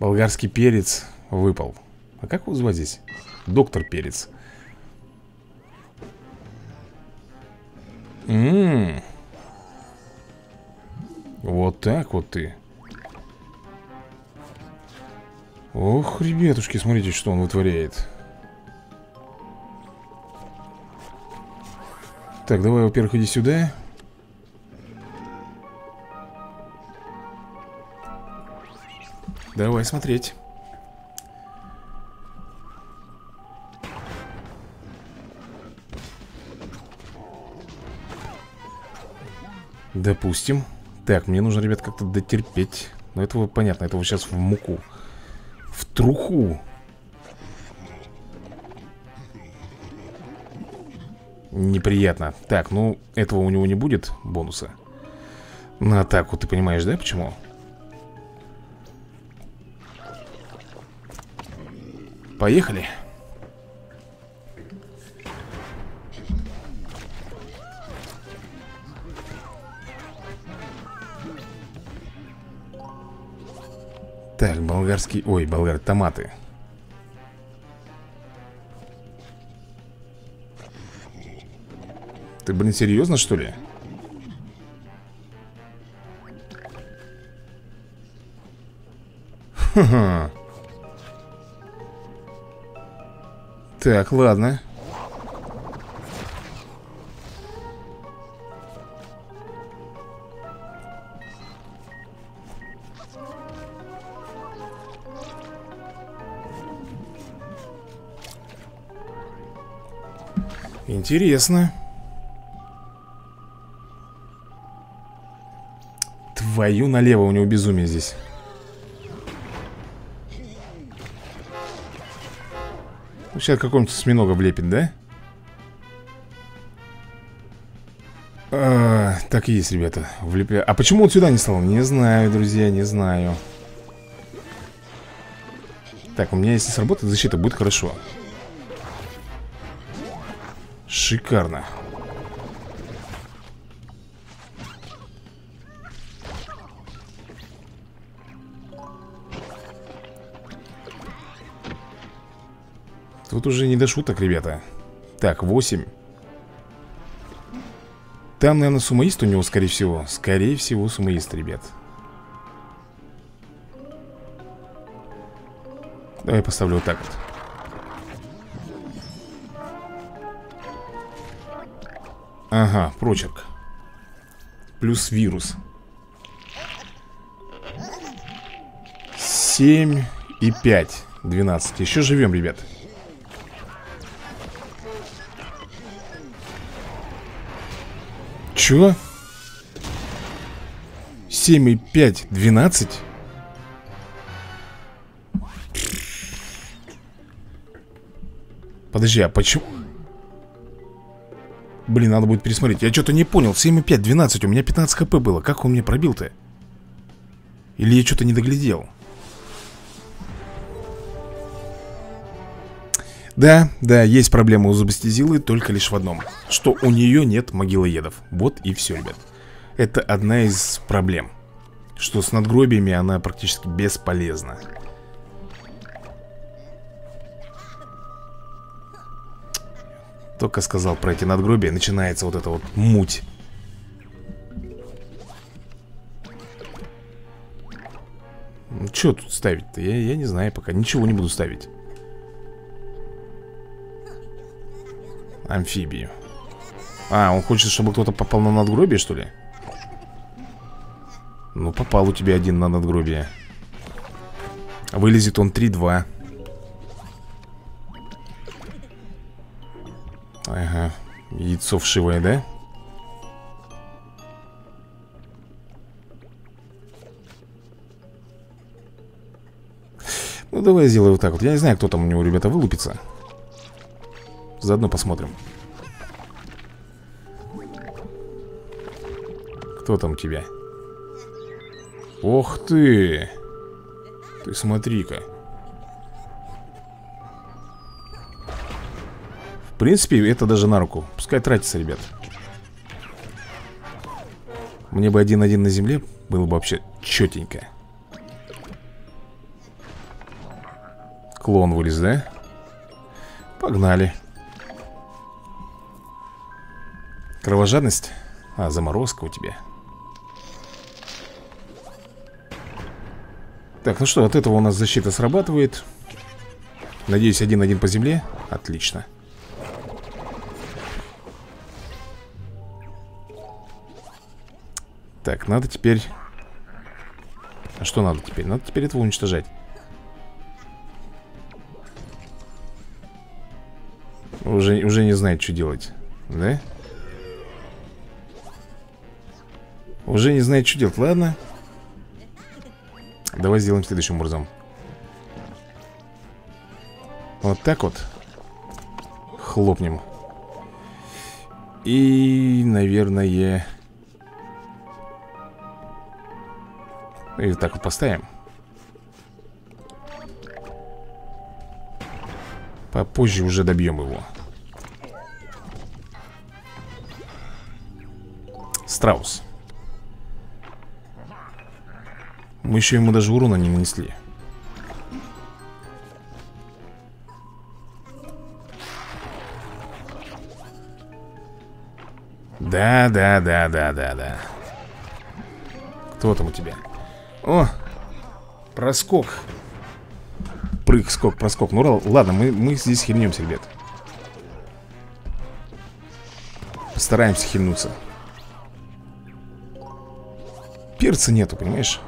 Болгарский перец выпал. А как его звать здесь? Доктор перец. Ммм Вот так вот ты. Ох, ребятушки, смотрите, что он вытворяет. Так, давай, во-первых, иди сюда Давай смотреть. Допустим. Так, мне нужно, ребят, как-то дотерпеть. Но этого понятно, этого сейчас в муку. В труху. Неприятно. Так, ну, этого у него не будет бонуса. На атаку, ты понимаешь, да, почему? Поехали Так, болгарский... Ой, болгар, томаты Ты, блин, серьезно, что ли? Так, ладно. Интересно. Твою налево, у него безумие здесь Сейчас какого-нибудь осьминога влепит, да? А, так и есть, ребята влепля... А почему он сюда не стал? Не знаю, друзья, не знаю Так, у меня если сработает защита, будет хорошо Шикарно Тут уже не до шуток, ребята. Так, 8 Там, наверное, сумоист у него, скорее всего. Скорее всего, сумоист, ребят. Давай поставлю вот так вот. Ага, прочерк. Плюс вирус. 7 и 5 12 Еще живем, ребят Чё? 7 и 5, 12? Подожди, а почему... Блин, надо будет пересмотреть Я что-то не понял 7 и 5, 12 У меня 15 хп было Как он мне пробил-то? Или я что-то не доглядел? Да, да, есть проблема у Зубастизилы Только лишь в одном Что у нее нет могилоедов. Вот и все, ребят. Это одна из проблем Что с надгробиями она практически бесполезна. Только сказал про эти надгробия Начинается вот эта вот муть. Ну, что тут ставить-то? Я, я не знаю пока. Ничего не буду ставить Амфибию А, он хочет, чтобы кто-то попал на надгробие, что ли? Ну, попал у тебя один на надгробие. Вылезет он 3-2 Ага, яйцо вшивое, да? Ну, давай сделаю вот так вот. Я не знаю, кто там у него, ребята, вылупится Заодно посмотрим. Кто там тебя? Ох ты! Ты смотри-ка. В принципе, это даже на руку. Пускай тратится, ребят. Мне бы один-один на земле Было бы вообще четенько Клон вылез, да? Погнали Кровожадность? А, заморозка у тебя Так, ну что, от этого у нас защита срабатывает Надеюсь, один-один по земле Отлично Так, надо теперь А что надо теперь? Надо теперь этого уничтожать Уже, уже не знает, что делать Да? Уже не знает, что делать. Ладно. Давай сделаем следующим образом. Вот так вот Хлопнем. И, наверное И так вот поставим. Попозже уже добьем его. Страус Мы еще ему даже урона не нанесли. Да, да, да, да, да, да. Кто там у тебя? О, проскок. Прыг, скок, проскок. Ну ладно, мы, мы здесь хильнемся, ребят. Постараемся хильнуться. Перца нету, понимаешь?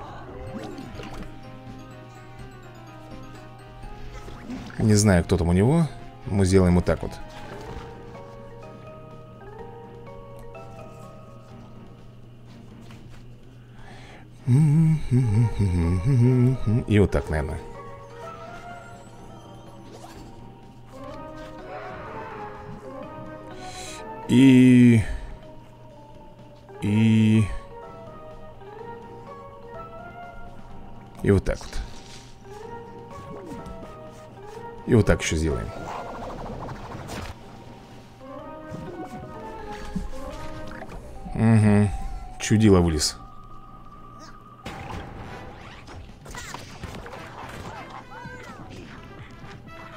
Не знаю, кто там у него. Мы сделаем вот так вот. И вот так, наверное. И... И... И вот так вот И вот так еще сделаем. Угу Чудило вылез.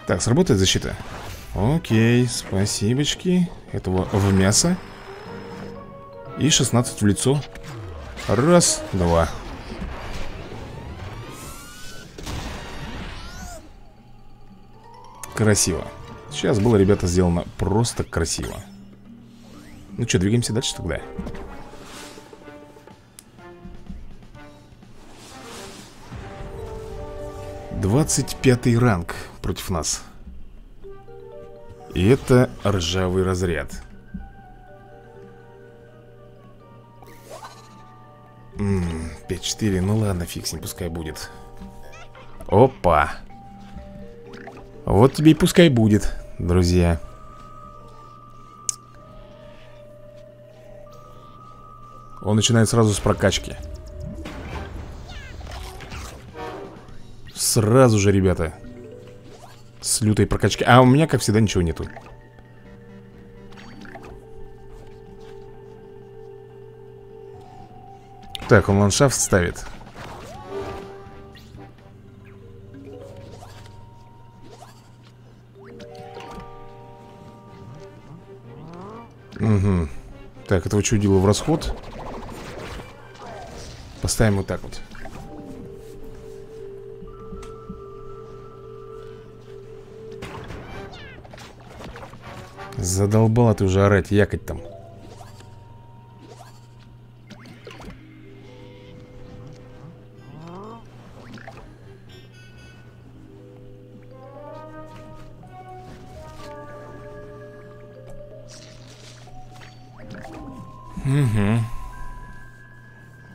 Так, сработает защита? Окей, спасибочки. Этого в мясо. И 16 в лицо. Раз, два Красиво. Сейчас было, ребята, сделано просто красиво. Ну что, двигаемся дальше тогда? Двадцать пятый ранг против нас. И это ржавый разряд. 5-4, ну ладно, фиг с ним, пускай будет. Опа Вот тебе и пускай будет, друзья. Он начинает сразу с прокачки. Сразу же, ребята С лютой прокачки. А у меня, как всегда, ничего нету. Так, он ландшафт ставит Угу Так, этого чудила в расход. Поставим вот так вот. Задолбала ты уже орать, якать там Угу.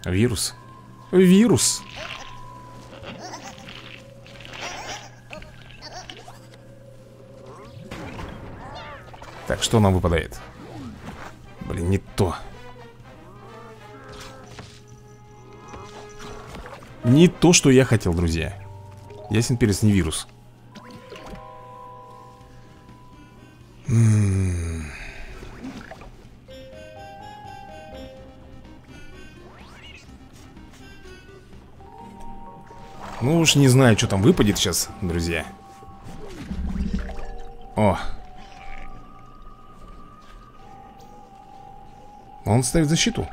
Вирус. Вирус. Так, что нам выпадает? Блин, не то. Не то, что я хотел, друзья. Ясен перец, не вирус. Ну уж не знаю, что там выпадет сейчас, друзья. О. Он ставит защиту.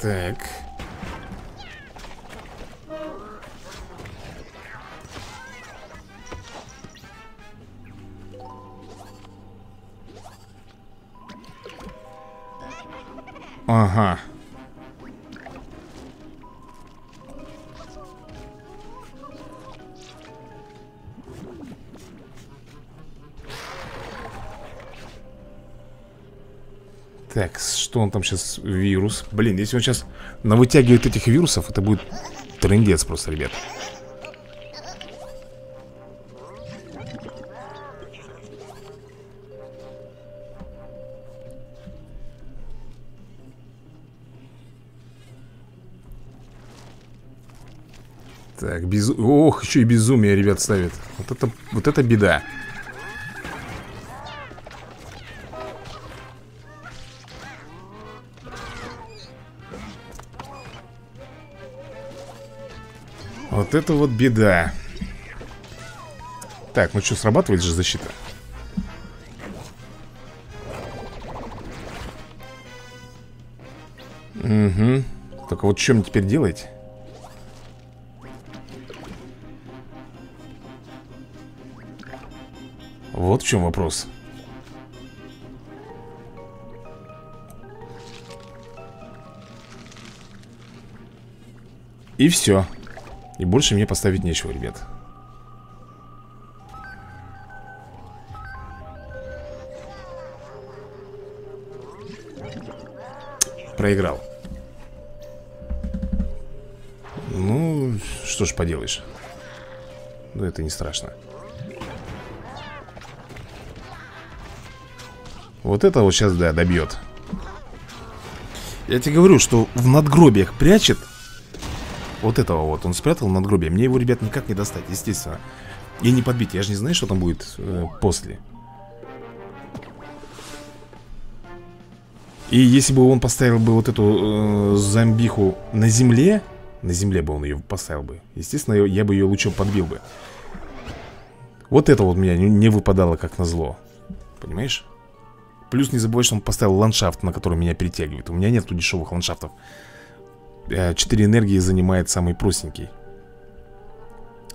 Так. Ага Так, что он там сейчас? Вирус. Блин, если он сейчас навытягивает этих вирусов Это будет трендец просто, ребят. Так, без... Ох, еще и безумие, ребят, ставит Вот это, вот это беда Вот это вот беда Так, ну что, срабатывает же защита? Угу Только вот мне теперь делать? Вот в чем вопрос И все и больше мне поставить нечего, ребят. Проиграл. Ну, что ж поделаешь. Ну, это не страшно. Вот это вот сейчас, да, добьет. Я тебе говорю, что в надгробиях прячет вот этого вот он спрятал над надгробие. Мне его, ребят, никак не достать, естественно. И не подбить, я же не знаю, что там будет э, после. И если бы он поставил бы вот эту э, зомбиху на земле На земле бы он ее поставил бы Естественно, я бы ее лучше подбил бы. Вот это вот меня не выпадало как на зло Понимаешь? Плюс не забывай, что он поставил ландшафт, на который меня перетягивает. У меня нету дешевых ландшафтов 4 э, энергии занимает самый простенький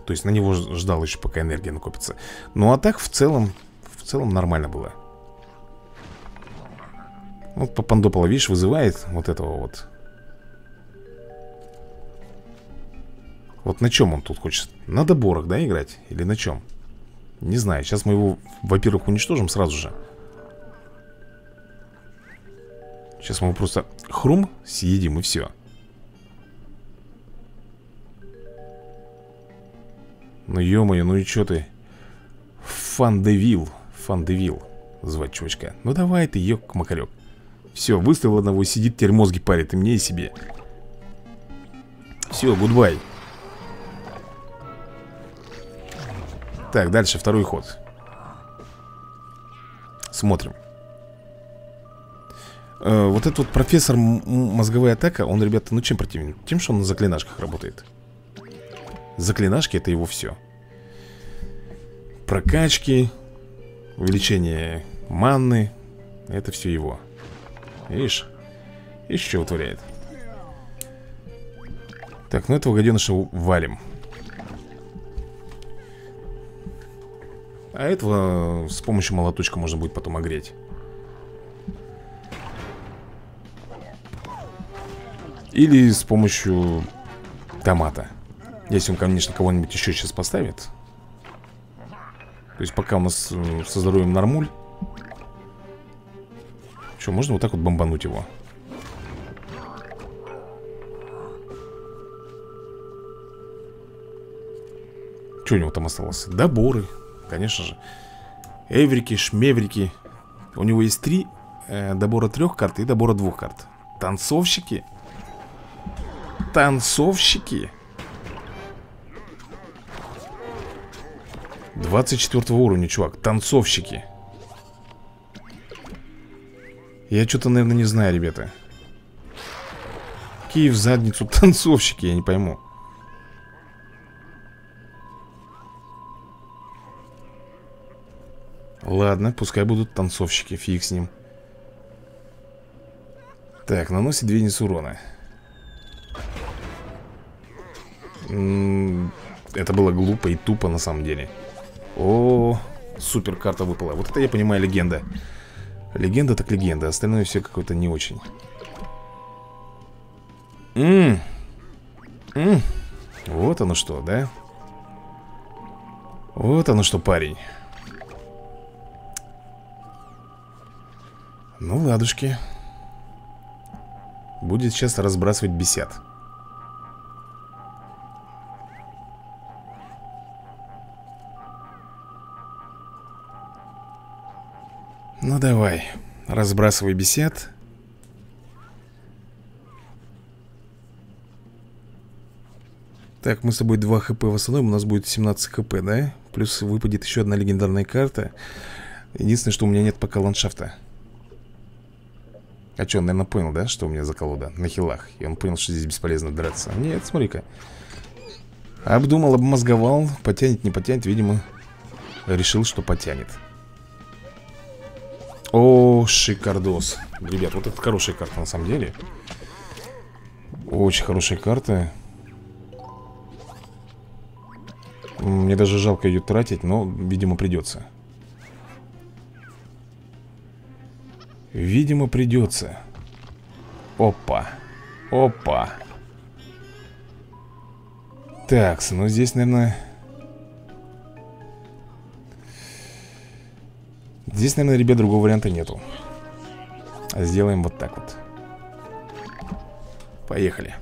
То есть на него ждал еще пока энергия накопится Ну а так в целом В целом нормально было Вот Папандопола, видишь, вызывает Вот этого вот Вот на чем он тут хочет? На доборах, да, играть? Или на чем? Не знаю, сейчас мы его, во-первых, уничтожим сразу же Сейчас мы просто хрум съедим и все Ну ё-моё, ну и чё ты? Фандевил Фандевил Звать чувачка. Ну давай ты, ёк-макарёк Все, выставил одного, сидит, теперь мозги парит И мне, и себе. Все, гудбай. Так, дальше второй ход. Смотрим. Э, Вот этот вот профессор мозговая атака Он, ребята, ну чем противен? Тем, что он на заклинашках работает Заклинашки это его все Прокачки Увеличение манны Это все его. Видишь? Что утворяет Так, ну этого гаденыша валим. А этого с помощью молоточка можно будет потом огреть. Или с помощью томата если он, конечно, кого-нибудь еще сейчас поставит. То есть пока у нас со здоровьем нормуль. Что, можно вот так вот бомбануть его? Что у него там осталось? Доборы, конечно же. Эврики, шмеврики. У него есть три э, добора трех карт и добора двух карт. Танцовщики. Танцовщики 24 уровня, чувак. Танцовщики. Я что-то, наверное, не знаю, ребята. Какие в задницу танцовщики, я не пойму. Ладно, пускай будут танцовщики, фиг с ним. Так, наносит 2 единицы урона Это было глупо и тупо на самом деле О, супер карта выпала. Вот это я понимаю легенда. Легенда так легенда, остальное все какое-то не очень. Ммм Ммм Вот оно что, да? Вот оно что, парень. Ну, ладушки. Будет сейчас разбрасывать бесед давай Разбрасывай бесед. Так, мы с тобой 2 хп восстановим У нас будет 17 хп, да? Плюс выпадет еще одна легендарная карта. Единственное, что у меня нет пока ландшафта. А что, он, наверное, понял, да, что у меня за колода на хилах? И он понял, что здесь бесполезно драться. Нет, смотри-ка. Обдумал, обмозговал. Потянет, не потянет, видимо Решил, что потянет О, шикардос. Ребят, вот это хорошая карта на самом деле. Очень хорошая карта Мне даже жалко ее тратить, но, видимо, придется Видимо, придется Опа. Опа. Так, ну здесь, наверное Здесь, наверное, ребят, другого варианта нету. Сделаем вот так вот. Поехали.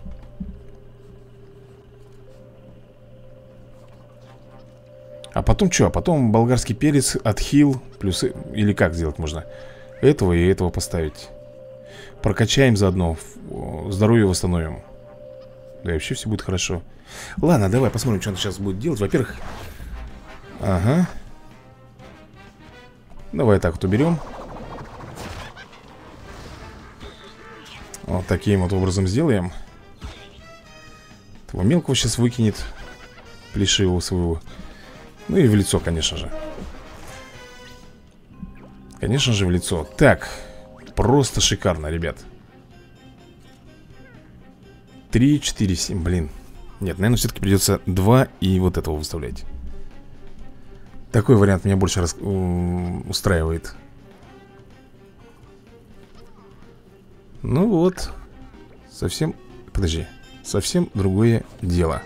А потом что? А потом болгарский перец, отхил Плюс... Или как сделать можно? Этого и этого поставить. Прокачаем заодно Здоровье восстановим. Да и вообще все будет хорошо. Ладно, давай посмотрим, что он сейчас будет делать. Во-первых Ага Давай так вот уберем. Вот таким вот образом сделаем. Этого мелкого сейчас выкинет Плешивого своего. Ну и в лицо, конечно же. Конечно же в лицо. Так, просто шикарно, ребят. 3, 4, 7, блин. Нет, наверное, все-таки придется 2 и вот этого выставлять Такой вариант меня больше рас... устраивает. Ну вот Совсем, подожди Совсем другое дело.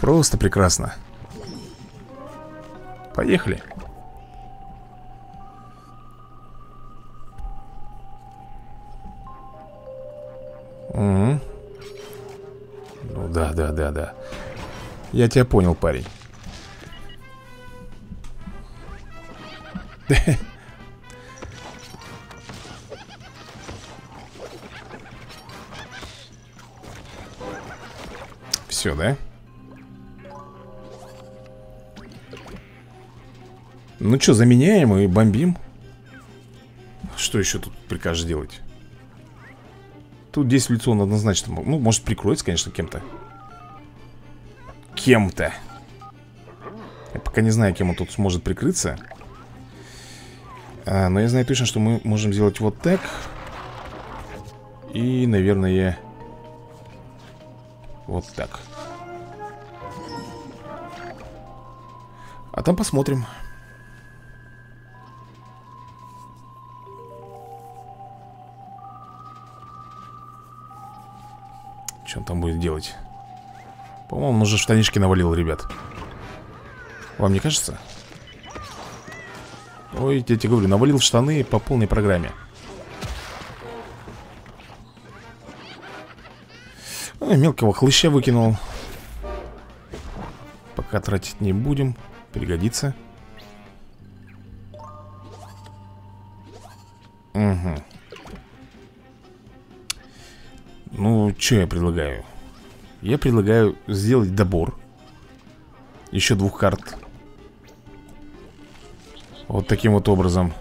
Просто прекрасно. Поехали Угу Ну да, да, да, да Я тебя понял, парень Все, да? Ну что, заменяем и бомбим Что еще тут прикажешь делать? Тут здесь лицо он однозначно Ну, может прикроется, конечно, кем-то. Кем-то. Я пока не знаю, кем он тут сможет прикрыться. А, Но я знаю точно, что мы можем сделать вот так. И, наверное Вот так. А там посмотрим Что он там будет делать? По-моему, он уже штанишки навалил, ребят. Вам не кажется? Ой, я тебе говорю, навалил штаны по полной программе. Ой, мелкого хлыща выкинул. Пока тратить не будем. Пригодится. Угу Ну, что я предлагаю? Я предлагаю сделать добор. Еще двух карт. Вот таким вот образом.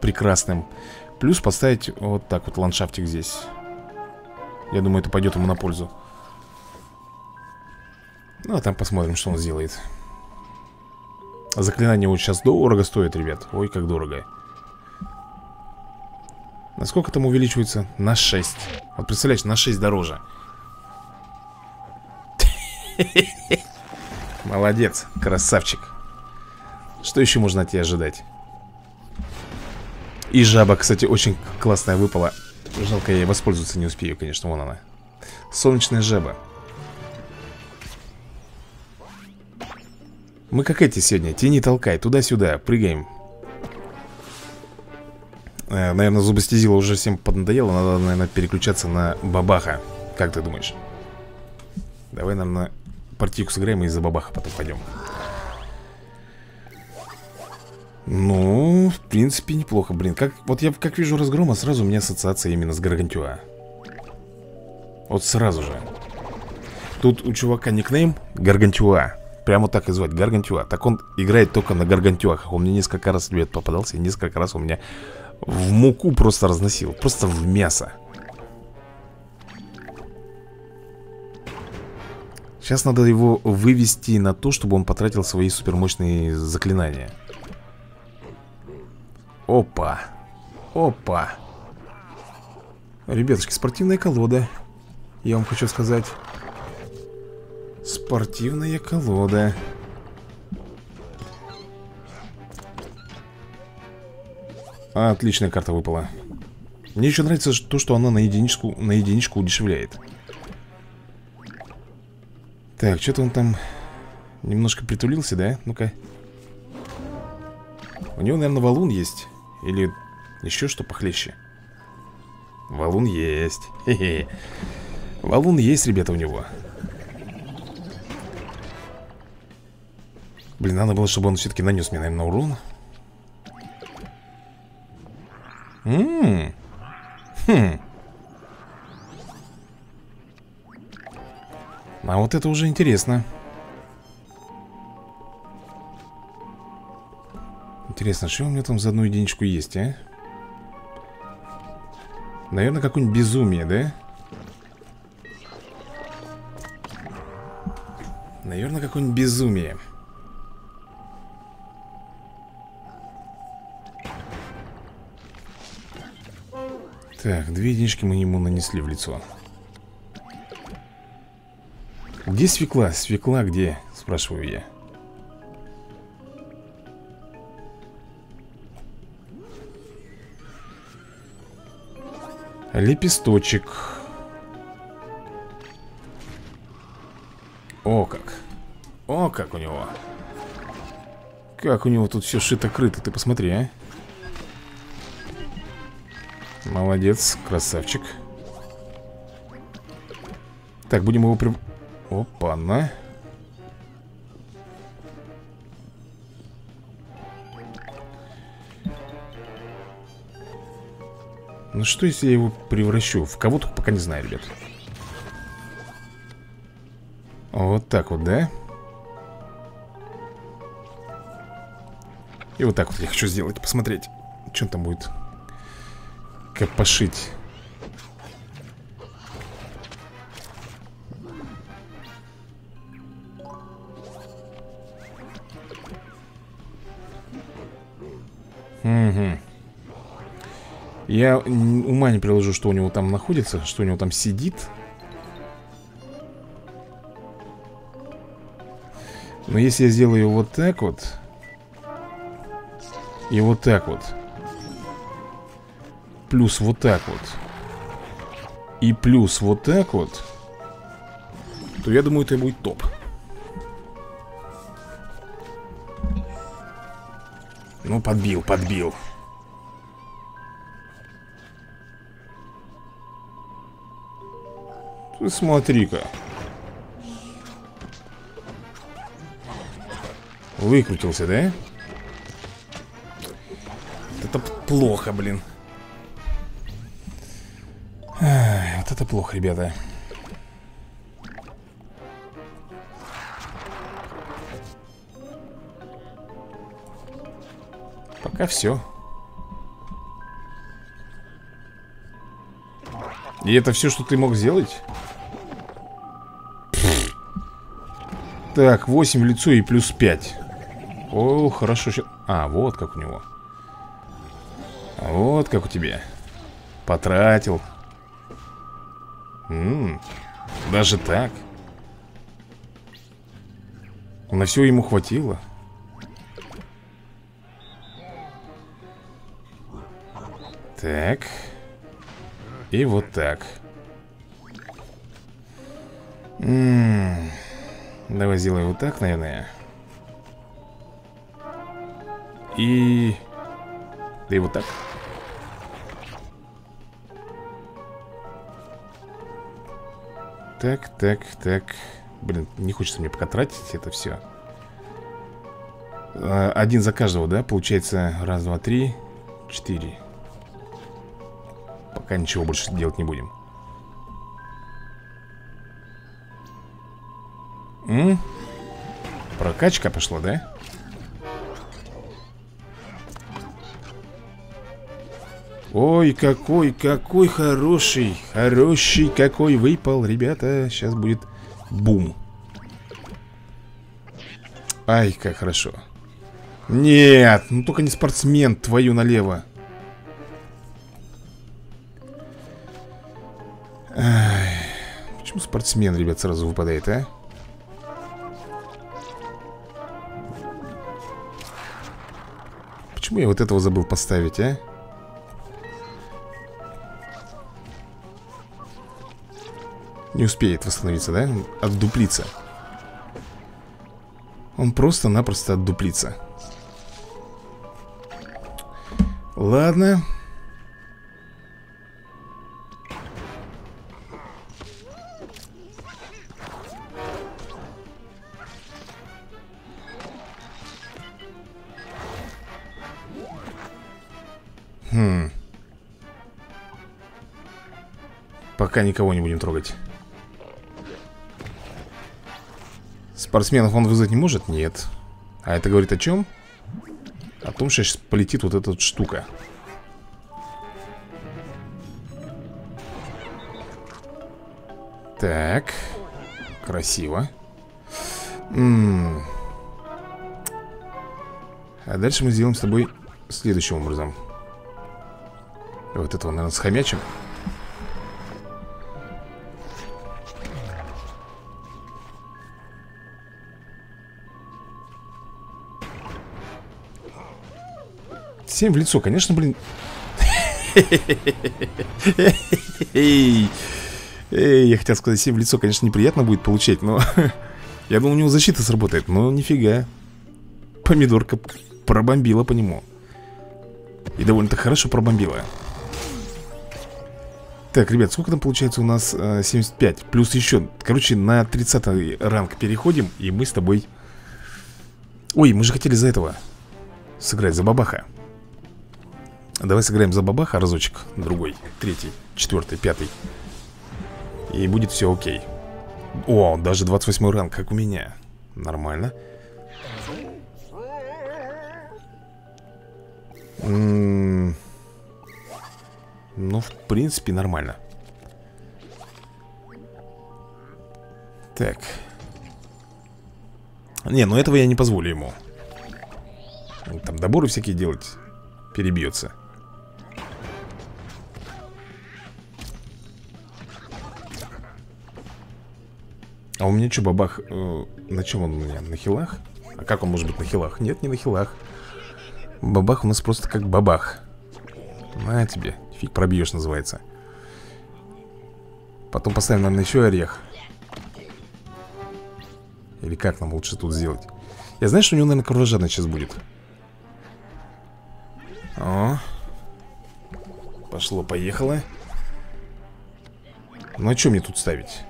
Прекрасным. Плюс поставить вот так вот ландшафтик здесь. Я думаю, это пойдет ему на пользу. Ну, а там посмотрим, что он сделает. Заклинание вот сейчас дорого стоит, ребят. Ой, как дорого Насколько там увеличивается? На 6 Вот представляешь, на 6 дороже. Молодец, красавчик. Что еще можно от тебя ожидать? И жаба, кстати, очень классная выпала. Жалко, я ей воспользоваться не успею, конечно, вон она. Солнечная жаба. Мы как эти сегодня, тени толкай, туда-сюда, прыгаем Наверное, зубостезила уже всем поднадоело Надо, наверное, переключаться на бабаха. Как ты думаешь? Давай, наверное, партийку сыграем и за бабаха потом пойдем. Ну, в принципе, неплохо, блин. Как, Вот я как вижу разгрома, сразу у меня ассоциация именно с Гаргантюа. Вот сразу же. Тут у чувака никнейм Гаргантюа. Прямо так и звать, Гаргантюа. Так он играет только на Гаргантюах. Он мне несколько раз, ребят, попадался И несколько раз у меня в муку просто разносил Просто в мясо. Сейчас надо его вывести на то, чтобы он потратил свои супермощные заклинания. Опа. Опа. Ребятушки, спортивная колода. Я вам хочу сказать. Спортивная колода Отличная карта выпала. Мне еще нравится то, что она на единичку, на единичку удешевляет. Так, что-то он там Немножко притулился, да? Ну-ка. У него, наверное, валун есть. Или еще что похлеще? Валун есть. Хе -хе. Валун есть, ребята, у него. Блин, надо было, чтобы он все-таки нанес мне, наверное, урон Ммм. Хм. А вот это уже интересно. Интересно, что у меня там за одну единичку есть, а? Наверное, какое-нибудь безумие, да? Наверное, какое-нибудь безумие. Так, две единички мы ему нанесли в лицо. Где свекла? Свекла где? Спрашиваю я. Лепесточек. О как. О как у него. Как у него тут все шито-крыто Ты посмотри, а Молодец, красавчик Так, будем его при... Опа-на Ну что, если я его превращу? В кого-то пока не знаю, ребят Вот так вот, да? И вот так вот я хочу сделать, посмотреть Что там будет копошить. Угу. Я ума не приложу, что у него там находится, что у него там сидит. Но если я сделаю вот так вот И вот так вот Плюс вот так вот. И плюс вот так вот То я думаю, это будет топ. Ну, подбил, подбил. Смотри-ка. Выкрутился, да? Это плохо, блин это плохо, ребята. Пока все И это все, что ты мог сделать? Так, 8 в лицо и плюс 5 О, хорошо А, вот как у него. Вот как у тебя. Потратил М -м, Даже так? На все ему хватило? Так. И вот так. М Давай сделаем вот так, наверное. И... Да и вот так Так, так, так Блин, не хочется мне пока тратить это все а, Один за каждого, да? Получается, раз, два, три, четыре Пока ничего больше делать не будем М? Прокачка пошла, да? Ой, какой, какой хороший Хороший какой выпал Ребята, сейчас будет бум Ай, как хорошо Нет, ну только не спортсмен Твою налево Ай, Почему спортсмен, ребят, сразу выпадает, а? Почему я вот этого забыл поставить, а? Не успеет восстановиться, да? Отдуплиться Он просто-напросто отдуплится Ладно. Хм. Пока никого не будем трогать Спортсменов он вызвать не может? Нет А это говорит о чем? О том, что сейчас полетит вот эта вот штука Так Красиво М -м -м. А дальше мы сделаем с тобой следующим образом Вот этого, наверное, схомячим Семь в лицо, конечно, блин. Эй, я хотел сказать, 7 в лицо, конечно, неприятно будет получать, но Я думал, у него защита сработает, но нифига. Помидорка пробомбила по нему. И довольно-то хорошо пробомбила. Так, ребят, сколько там получается у нас? 75 э, Плюс еще, короче, на 30 ранг переходим И мы с тобой. Ой, мы же хотели за этого Сыграть за бабаха Давай сыграем за бабаха разочек. Другой, третий, четвертый, пятый. И будет все окей. О, даже 28 ранг, как у меня. Нормально. М -м ну, в принципе, нормально. Так. Не, ну этого я не позволю ему. Там доборы всякие делать Перебьется А у меня что, бабах, э, на чем он у меня? На хилах? А как он может быть на хилах? Нет, не на хилах Бабах у нас просто как бабах На тебе, фиг пробьешь называется Потом поставим, наверное, еще орех Или как нам лучше тут сделать Я знаю, что у него, наверное, кровожадность сейчас будет О Пошло, поехало Ну а что мне тут ставить?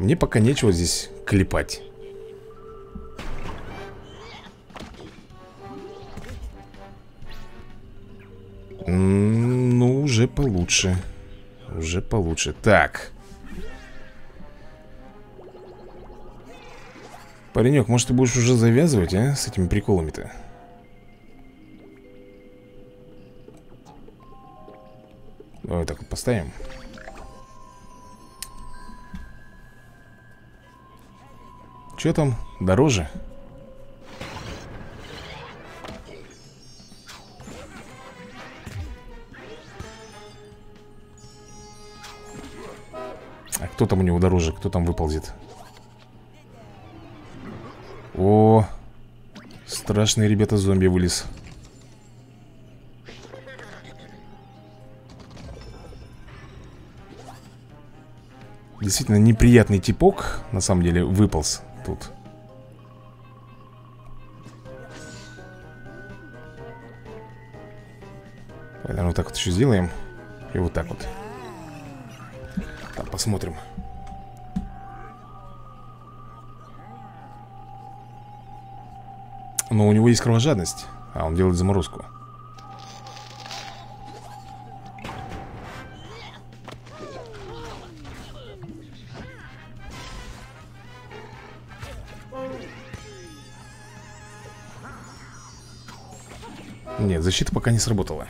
Мне пока нечего здесь клепать. Ну, уже получше. Уже получше. Так. Паренек, может ты будешь уже завязывать, а? С этими приколами-то? Давай так вот поставим Что там? Дороже? А кто там у него дороже? Кто там выползет? О, страшные ребята зомби вылез. Действительно неприятный типок, на самом деле, выполз тут. Наверное, вот так вот еще сделаем. И вот так вот. Там посмотрим. Но у него есть кровожадность, а он делает заморозку. Нет, защита пока не сработала.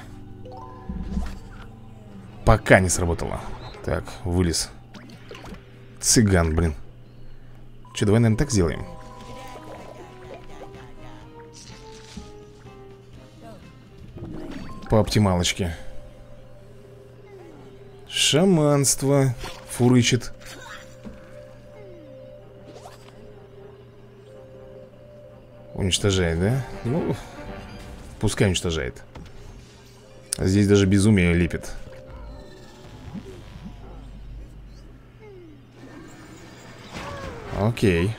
Пока не сработала. Так, вылез. Цыган, блин. Че, давай, наверное, так сделаем. По оптималочке. Шаманство. Фурычит. Уничтожает, да? Ну, Пускай уничтожает. Здесь даже безумие лепит. Окей.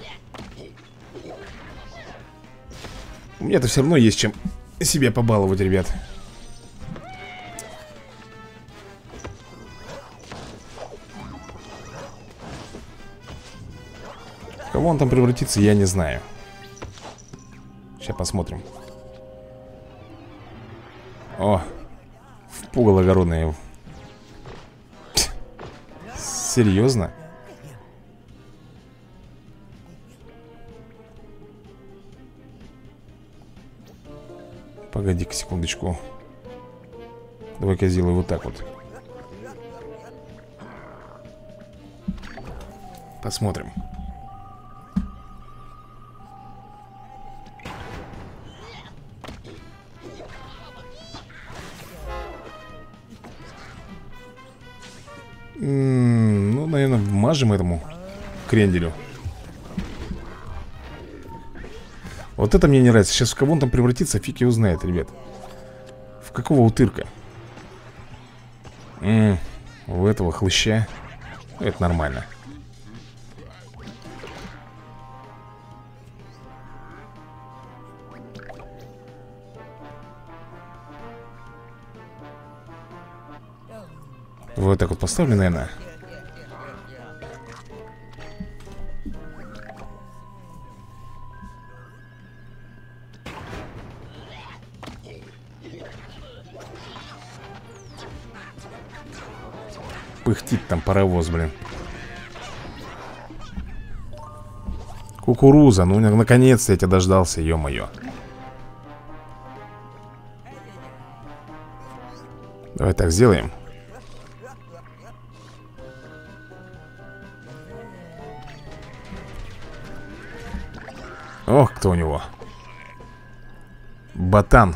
У меня-то все равно есть чем себя побаловать, ребят. Кого он там превратится, я не знаю. Сейчас посмотрим о, в пугало огородное Серьезно? Погоди-ка секундочку. Давай-ка я сделаю вот так вот. Посмотрим ну, наверное, вмажем этому кренделю. Вот это мне не нравится. Сейчас в кого он там превратится, фиг его знает, ребят. В какого утырка? М -м, в этого хлыща. Это нормально Вот так вот поставлю, наверное. Пыхтит там паровоз, блин. Кукуруза, ну наконец-то я тебя дождался, ё-моё. Давай так сделаем кто у него Ботан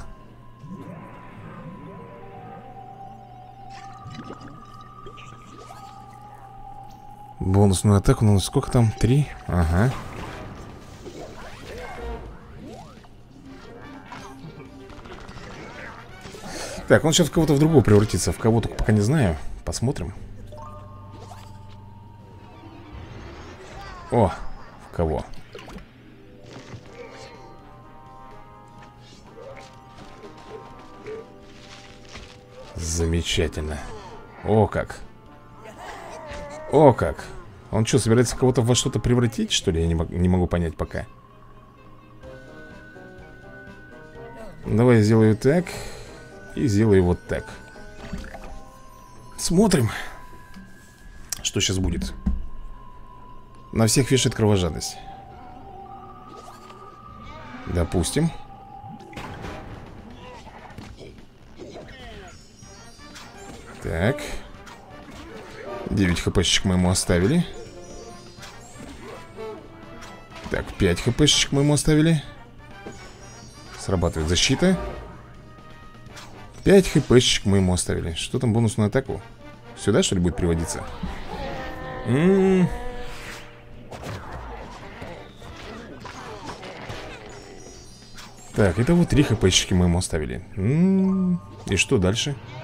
Бонусную атаку, ну сколько там? Три? Ага Так, он сейчас в кого-то в другого превратится В кого только пока не знаю Посмотрим О, в кого? Замечательно. О как. О как. Он что, собирается кого-то во что-то превратить, что ли? Я не, не могу понять пока. Давай я сделаю так И сделаю вот так. Смотрим Что сейчас будет. На всех вешает кровожадность. Допустим 9 хпшечек мы ему оставили Так, 5 хпшечек мы ему оставили Срабатывает защита 5 хпшечек мы ему оставили Что там бонус на атаку? Сюда что ли будет приводиться? М -м -м. Так, это вот 3 хпшечки мы ему оставили М -м -м. И что дальше? Вот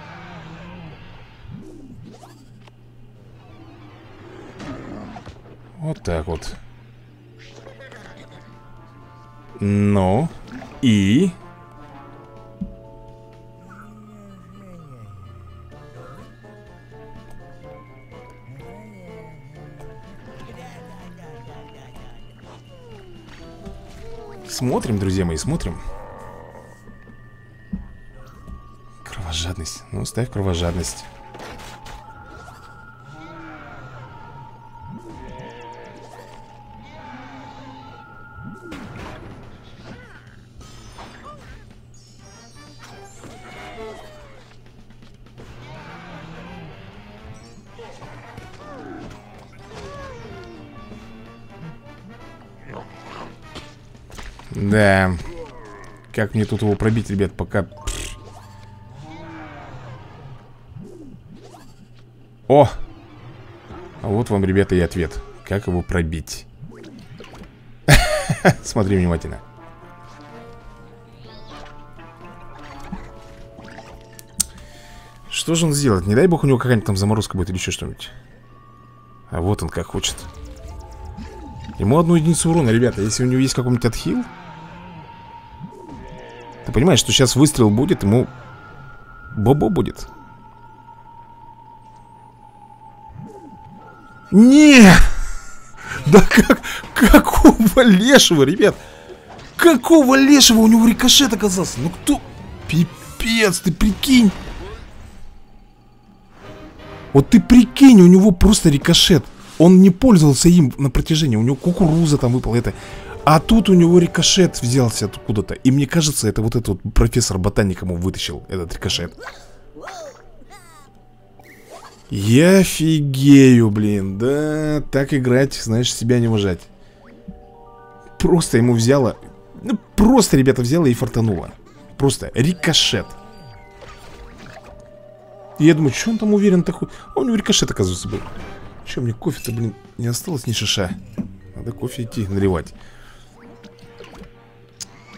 так вот. Ну И? Смотрим, друзья мои, смотрим. Кровожадность. Ну, ставь кровожадность Как мне тут его пробить, ребят, пока... О! А вот вам, ребята, и ответ. Как его пробить? Смотри внимательно. Что же он сделает? Не дай бог у него какая-нибудь там заморозка будет или еще что-нибудь. А вот он как хочет. Ему одну единицу урона, ребята. Если у него есть какой-нибудь отхил... Ты понимаешь, что сейчас выстрел будет, ему Бобо будет Не! Да как, какого лешего, ребят? Какого лешего у него рикошет оказался? Ну кто? Пипец, ты прикинь Вот ты прикинь, у него просто рикошет Он не пользовался им на протяжении У него кукуруза там выпала это а тут у него рикошет взялся откуда-то. И мне кажется, это вот этот вот профессор ботаник ему вытащил Этот рикошет. Я офигею, блин. Да, так играть, знаешь, себя не уважать. Просто ему взяло Ну, просто, ребята, взяло и фартануло Просто рикошет. Я думаю, что он там уверен такой А у него рикошет, оказывается, был. Че, мне кофе-то, блин, не осталось ни шиша. Надо кофе идти наливать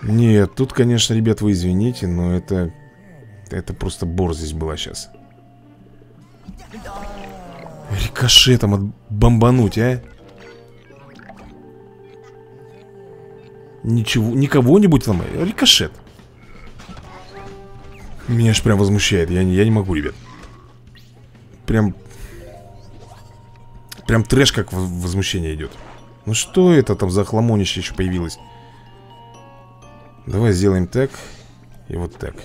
нет, тут, конечно, ребят, вы извините, но это... Это просто борзость была сейчас. Рикошетом от бомбануть, а? Ничего, никого-нибудь там, рикошет. Меня аж прям возмущает, я я не могу, ребят. Прям... Прям трэш как возмущение идет. Ну что это там за хламонище еще появилось? Давай сделаем так и вот так.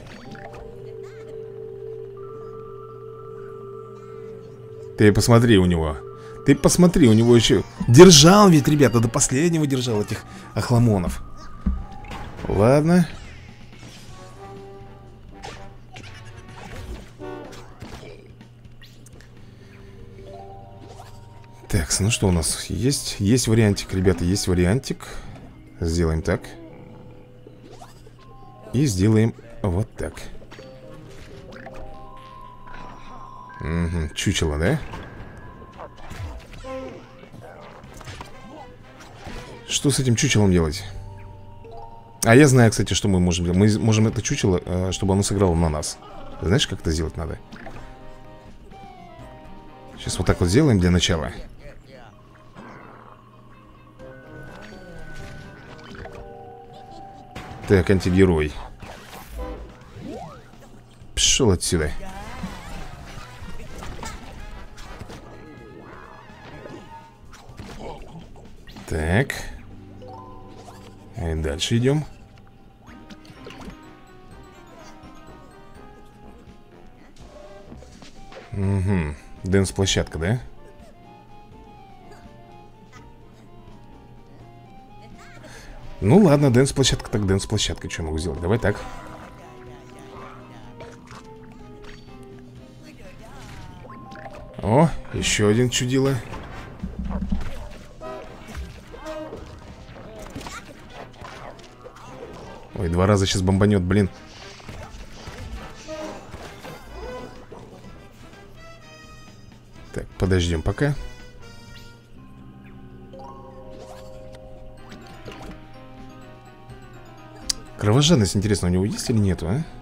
Ты посмотри у него. Ты посмотри, у него еще... Держал ведь, ребята, до последнего держал этих охламонов. Ладно. Так, ну что у нас есть? Есть вариантик, ребята, есть вариантик. Сделаем так. И сделаем вот так угу, Чучело, да? Что с этим чучелом делать? А я знаю, кстати, что мы можем делать Мы можем это чучело, э, чтобы оно сыграло на нас Знаешь, как это сделать надо? Сейчас вот так вот сделаем для начала Так, антигерой Пошел отсюда Так. И дальше идем Угу Дэнс-площадка, да? Ну ладно, дэнс-площадка так дэнс-площадка Что могу сделать? Давай так О, еще один чудило. Ой, два раза сейчас бомбанет, блин. Так, подождем пока. Кровожадность, интересно, у него есть или нету, а?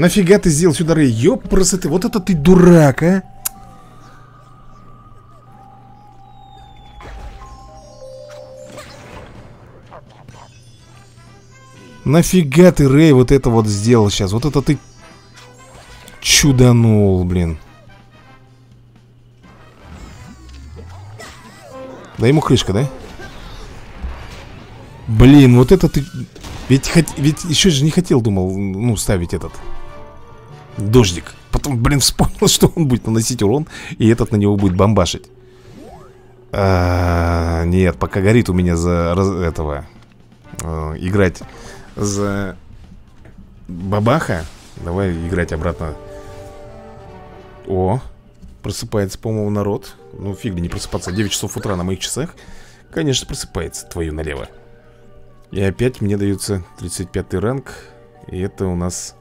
Нафига ты сделал сюда рей? Ёпрсы ты, вот это ты дурак, а? Нафига ты, Рэй, вот это вот сделал сейчас? Вот это ты чуданул, блин. Да ему крышка, да? Блин, вот это ты... Ведь. Ведь еще же не хотел, думал, ну, ставить этот Дождик. Потом, блин, вспомнил, что он будет наносить урон И этот на него будет бомбашить. А, Нет, пока горит у меня за раз... этого э, Играть за бабаха. Давай играть обратно. О, просыпается, по-моему, народ. Ну, фиг ли не просыпаться. 9 часов утра на моих часах. Конечно, просыпается, твою налево. И опять мне дается 35 ранг. И это у нас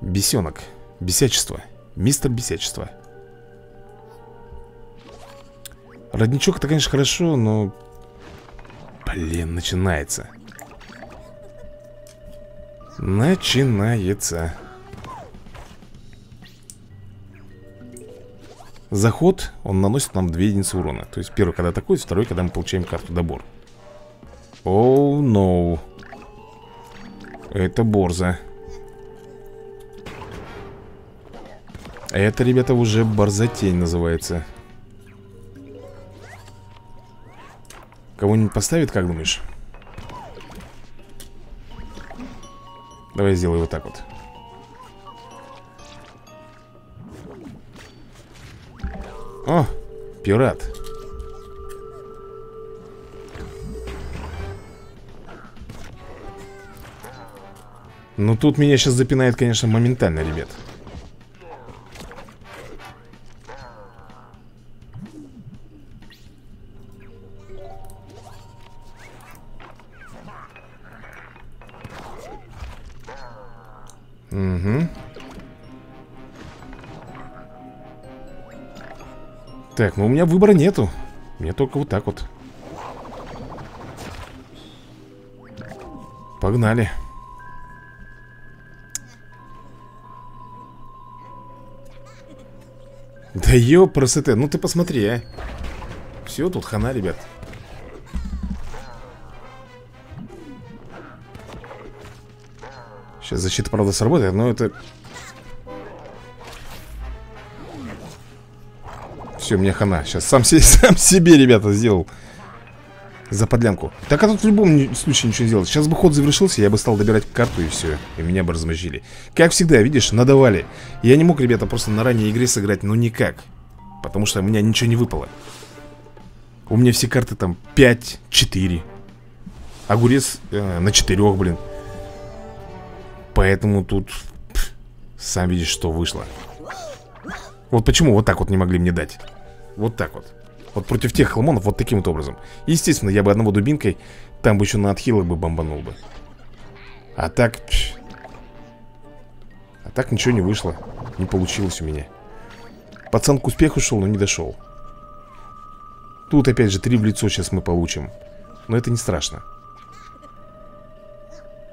Бесенок. Бесячество. Мистер Бесячество. Родничок это, конечно, хорошо, но... Блин, начинается. Начинается. Заход, он наносит нам 2 единицы урона. То есть первый, когда атакует, второй, когда мы получаем карту. Добор. Оу, oh, ноу. No. Это борза Это, ребята, уже борзотень называется. Кого-нибудь поставит, как думаешь? Давай сделай вот так вот. О, пират. Ну тут меня сейчас запинает, конечно, моментально, ребят Угу Так, ну у меня выбора нету. Мне только вот так вот. Погнали. Да ёпросоте, ну ты посмотри, а. Все, тут хана, ребят Сейчас защита, правда, сработает, но это Все, мне хана. Сейчас сам, себе, сам себе, ребята, сделал. За подлянку. Так а тут в любом случае ничего не сделать. Сейчас бы ход завершился, я бы стал добирать карту и все. И меня бы размозжили. Как всегда, видишь, надавали. Я не мог, ребята, просто на ранней игре сыграть, ну никак. Потому что у меня ничего не выпало. У меня все карты там 5, 4. Огурец э, на 4, блин. Поэтому тут... Пф, сам видишь, что вышло. Вот почему вот так вот не могли мне дать. Вот так вот. Вот против тех хламонов вот таким вот образом. Естественно, я бы одного дубинкой Там бы еще на отхилах бы бомбанул бы. А так... А так ничего не вышло. Не получилось у меня. Пацан к успеху шел, но не дошел. Тут опять же три в лицо сейчас мы получим. Но это не страшно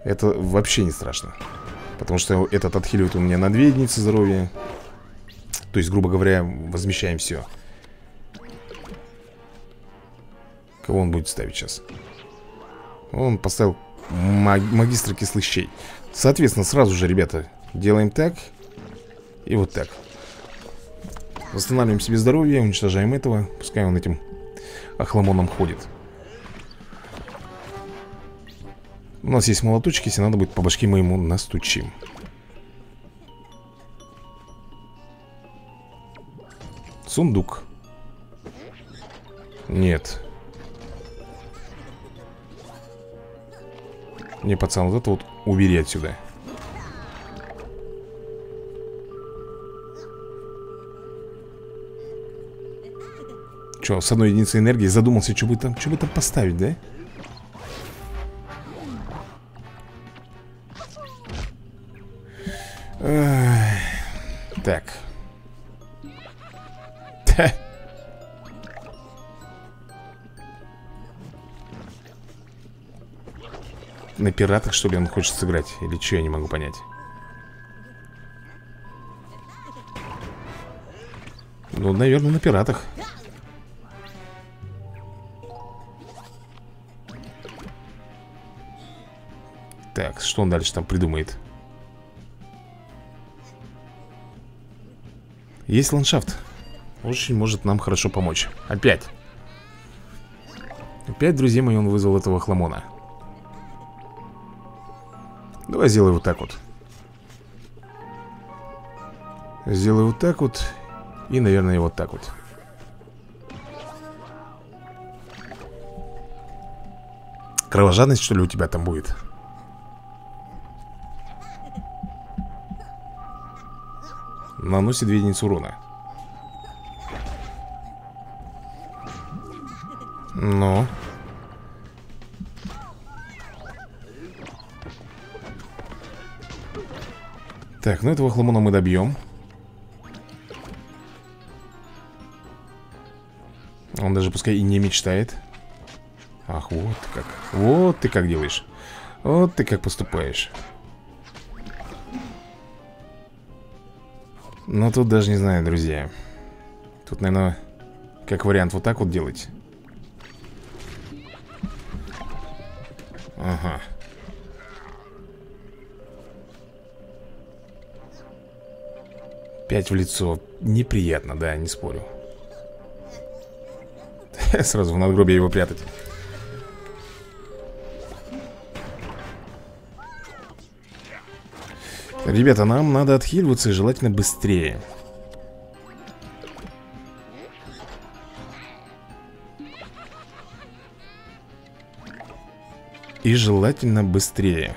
Это вообще не страшно. Потому что этот отхиливает у меня на две единицы здоровья То есть, грубо говоря, возмещаем все Кого он будет ставить сейчас? Он поставил маг магистра кислых щей. Соответственно, сразу же, ребята, делаем так И вот так. Восстанавливаем себе здоровье, уничтожаем этого. Пускай он этим охламоном ходит У нас есть молоточки, если надо будет по башке мы ему настучим. Сундук. Нет. Не, пацан, вот это вот убери отсюда. Че, с одной единицей энергии задумался, что бы там, что бы там поставить, да? Так. На пиратах, что ли, он хочет сыграть? Или что, я не могу понять. Ну, наверное, на пиратах. Так, что он дальше там придумает? Есть ландшафт. Очень может нам хорошо помочь. Опять. Опять, друзья мои, он вызвал этого хламона. Давай сделай вот так вот. Сделаю вот так вот И, наверное, вот так вот. Кровожадность, что ли, у тебя там будет? Наносит 2 единицы урона. Ну. Так, ну этого хламона мы добьем. Он даже пускай и не мечтает. Ах, вот как. Вот ты как делаешь. Вот ты как поступаешь Ну, тут даже не знаю, друзья. Тут, наверное, как вариант вот так вот делать. Ага. Пять в лицо. Неприятно, да, не спорю. Сразу в надгробие его прятать Ребята, нам надо отхиливаться и желательно быстрее. И желательно быстрее.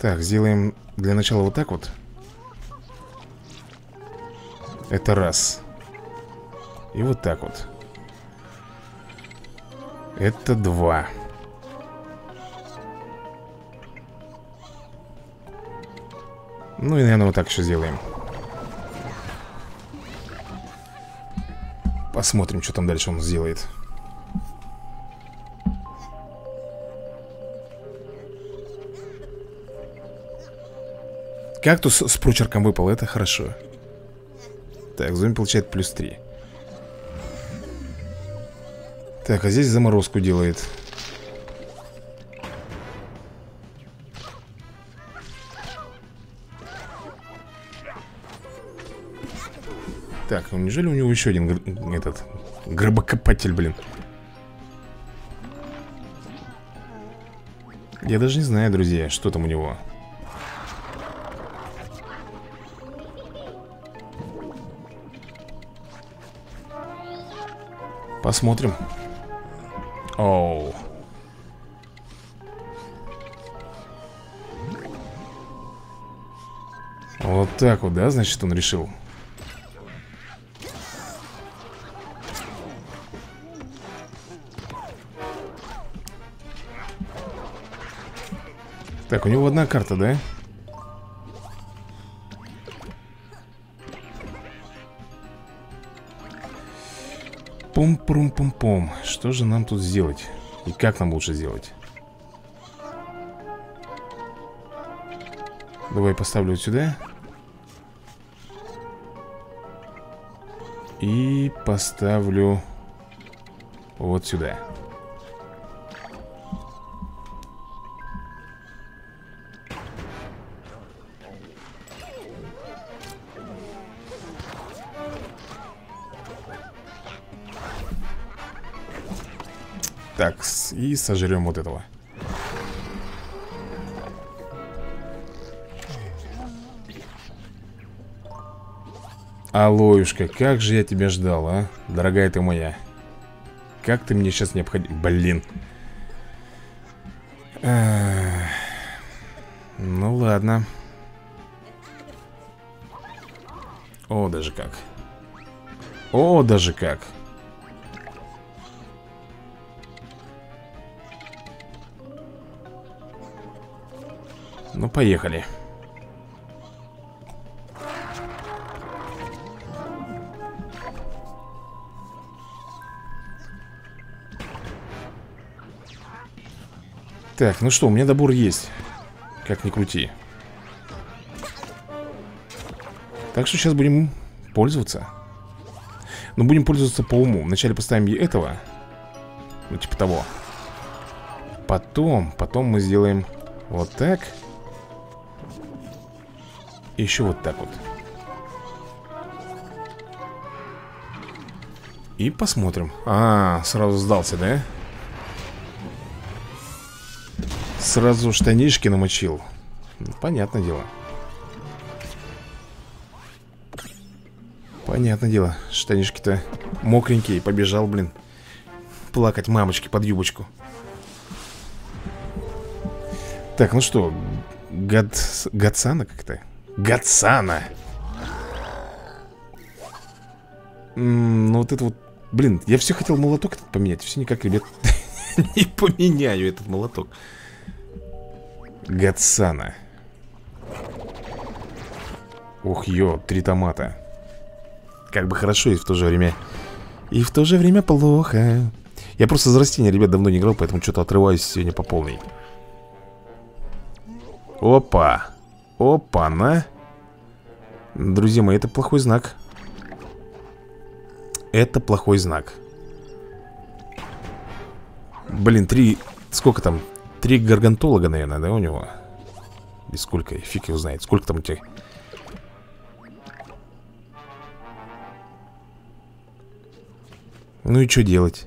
Так, сделаем для начала вот так вот. Это раз. И вот так вот. Это два Ну и, наверное, вот так еще сделаем. Посмотрим, что там дальше он сделает. Кактус с прочерком выпал, это хорошо. Так, зомби получает плюс 3 Так, а здесь заморозку делает Так, ну неужели у него еще один этот гробокопатель, блин? Я даже не знаю, друзья, что там у него. Посмотрим. Оу. Вот так вот, да, значит, он решил Так, у него одна карта, да? Пум-пум-пум-пум Что же нам тут сделать? И как нам лучше сделать? Давай поставлю сюда И поставлю вот сюда и сожрем вот этого. Алоюшка, как же я тебя ждал, а? Дорогая ты моя. Как ты мне сейчас необходим... Блин. Ну ладно. О, даже как. О, даже как Ну, поехали. Так, ну что, у меня добор есть Как ни крути. Так что сейчас будем пользоваться. Но будем пользоваться по уму. Вначале поставим ей этого Ну, типа того. Потом, потом мы сделаем вот так Еще вот так вот. И посмотрим. А, сразу сдался, да? Сразу штанишки намочил. Понятное дело. Понятное дело Штанишки-то мокренькие Побежал, блин Плакать мамочки под юбочку. Так, ну что Гад... Гадсана как-то? Гадсана Ну вот это вот Блин, я все хотел молоток этот поменять Все никак, ребят Не поменяю этот молоток. Гадсана Ух, ё, три томата. Как бы хорошо и в то же время И в то же время плохо. Я просто за растения, ребят, давно не играл Поэтому что-то отрываюсь сегодня по полной. Опа Опа-на Друзья мои, это плохой знак Это плохой знак Блин, три... Сколько там? Три гаргантолога, наверное, да, у него? И сколько? Фиг его знает. Сколько там у тебя? Ну и что делать?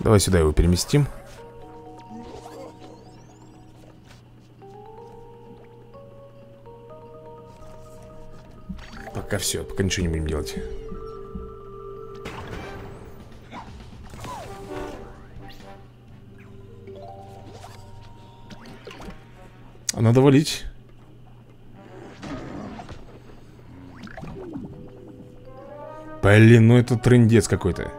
Давай сюда его переместим. Пока все, пока ничего не будем делать. А надо валить. Блин, ну это трендец какой-то.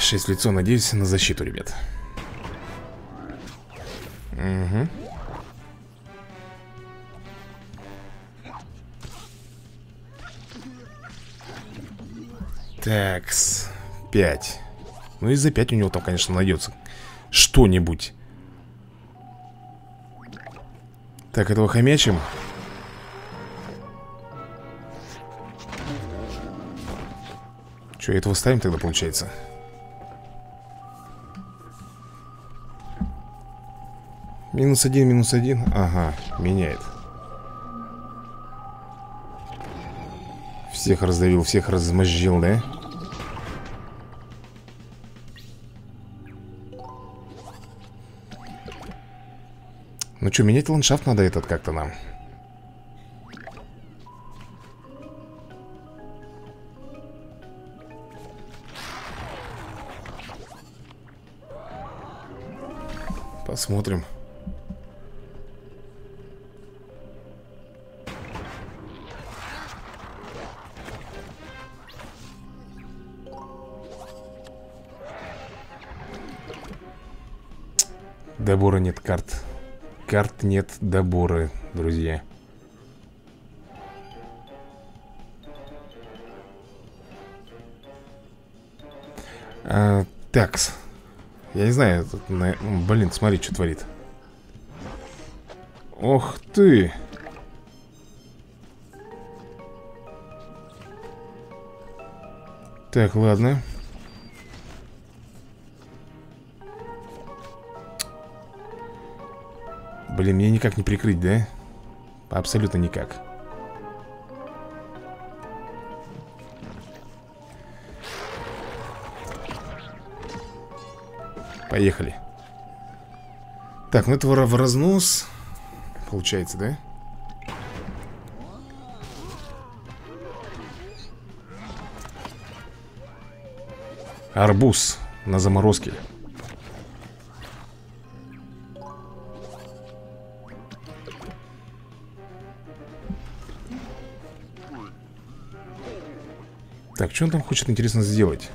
Шесть лицо, надеюсь на защиту, ребят Угу Такс. Пять. Ну и за 5 у него там, конечно, найдется Что-нибудь. Так, этого хомячим. Что, этого ставим тогда, получается? Минус один, минус один. Ага, меняет. Всех раздавил, всех размозжил, да? Ну что, менять ландшафт надо этот как-то нам. Посмотрим Добора нет карт. Карт нет доборы, друзья. А, Такс. Я не знаю, тут, блин, смотри, что творит. Ох ты! Так, ладно Блин, мне никак не прикрыть, да? Абсолютно никак Поехали Так, ну это в разнос Получается, да? Арбуз на заморозке что он там хочет, интересно, сделать?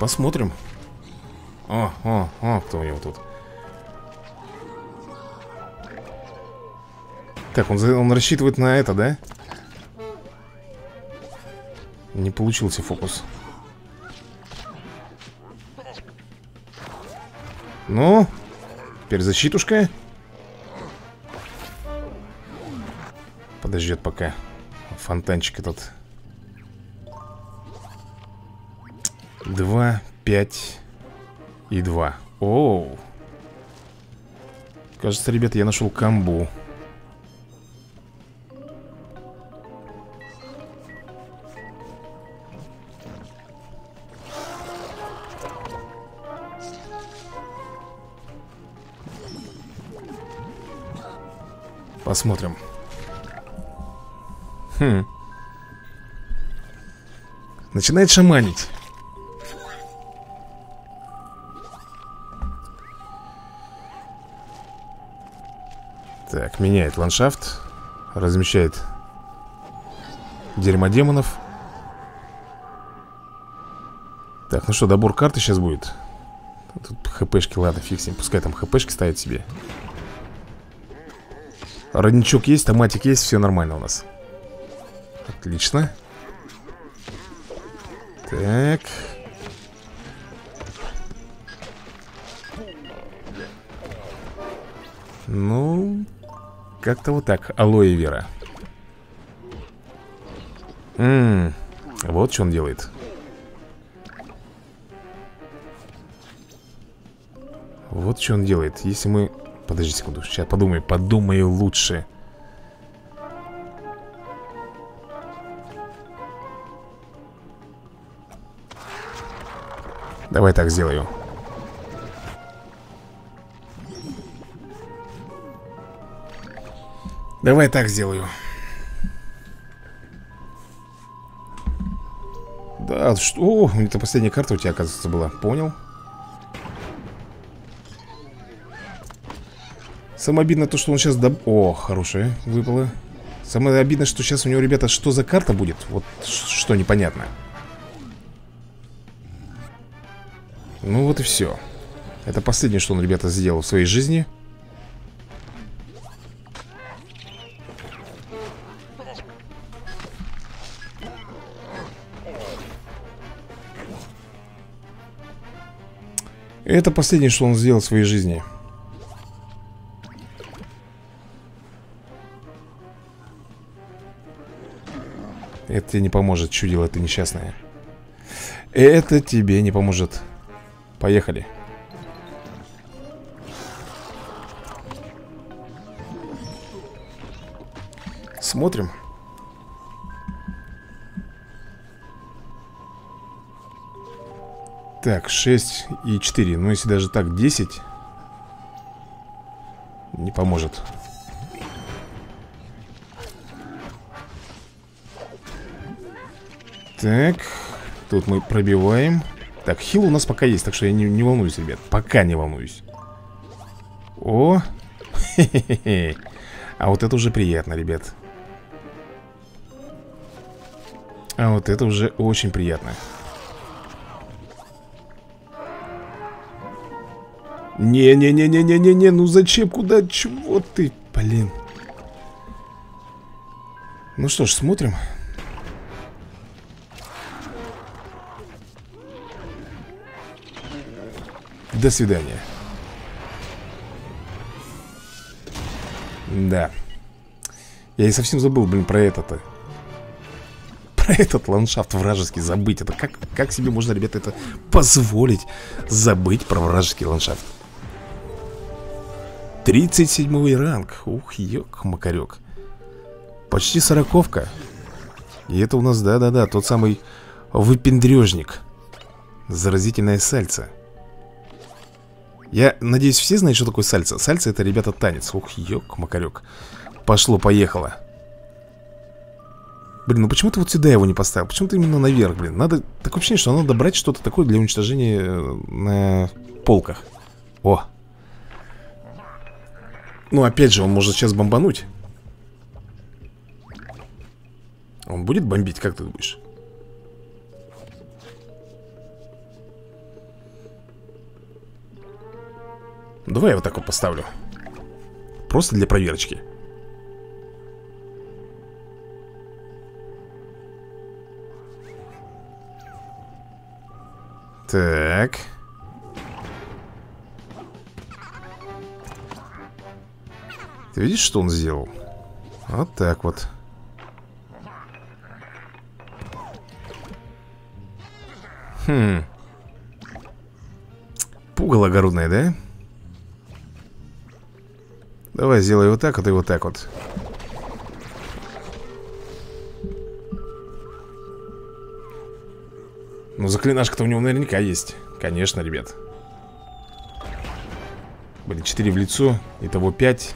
Посмотрим О, о, о, кто у него тут Так, он, он рассчитывает на это, да? Не получился фокус Ну, теперь защитушка Подождет пока Фонтанчик этот. Два, пять и два. Оу. Кажется, ребята, я нашел камбу Посмотрим Хм. Начинает шаманить. Так, меняет ландшафт. Размещает Дерьмодемонов Так, ну что, добор карты сейчас будет. Тут хпшки, ладно, фиг с ним. Пускай там хпшки ставит себе. Родничок есть, томатик есть, все нормально у нас Отлично. Так. Ну, как-то вот так, алоэ вера. Ммм, вот что он делает. Вот что он делает. Если мы Подожди секунду, сейчас подумаю, подумаю лучше Давай так сделаю Давай так сделаю Да, что? О, это последняя карта у тебя, оказывается, была Понял Самое обидное то, что он сейчас... Доб... О, хорошая выпала. Самое обидное, что сейчас у него, ребята, что за карта будет? Вот что непонятно. Ну вот и все. Это последнее, что он, ребята, сделал в своей жизни. Это последнее, что он сделал в своей жизни. Это тебе не поможет, чудило ты несчастная Это тебе не поможет Поехали. Смотрим. Так, 6 и 4 Ну, если даже так, 10 Не поможет. Так, тут мы пробиваем Так, хил у нас пока есть, так что я не, не волнуюсь, ребят. Пока не волнуюсь. О, А вот это уже приятно, ребят. А вот это уже очень приятно. Не-не-не-не-не-не-не, ну зачем, куда, чего ты, блин. Ну что ж, смотрим До свидания. Да. Я и совсем забыл, блин, про это-то Про этот ландшафт вражеский забыть. Это как, как себе можно, ребята, это позволить Забыть про вражеский ландшафт? 37 ранг. Ух, ёк-макарёк. Почти сороковка. И это у нас, да-да-да, тот самый выпендрежник Заразительное сальце Я надеюсь, все знают, что такое сальце Сальце это, ребята, танец. Ух, ёк-макарёк Пошло-поехало Блин, ну почему ты вот сюда его не поставил? Почему ты именно наверх, блин? Надо, такое ощущение, что надо брать что-то такое для уничтожения э, на полках. О, ну, опять же, он может сейчас бомбануть. Он будет бомбить, как ты думаешь? Давай я вот так вот поставлю. Просто для проверочки. Так. Ты видишь, что он сделал? Вот так вот. Хм. Пугало огородное, да? Давай сделай вот так вот и вот так вот. Ну, заклинашка-то у него наверняка есть. Конечно, ребят. Были 4 в лицо Итого 5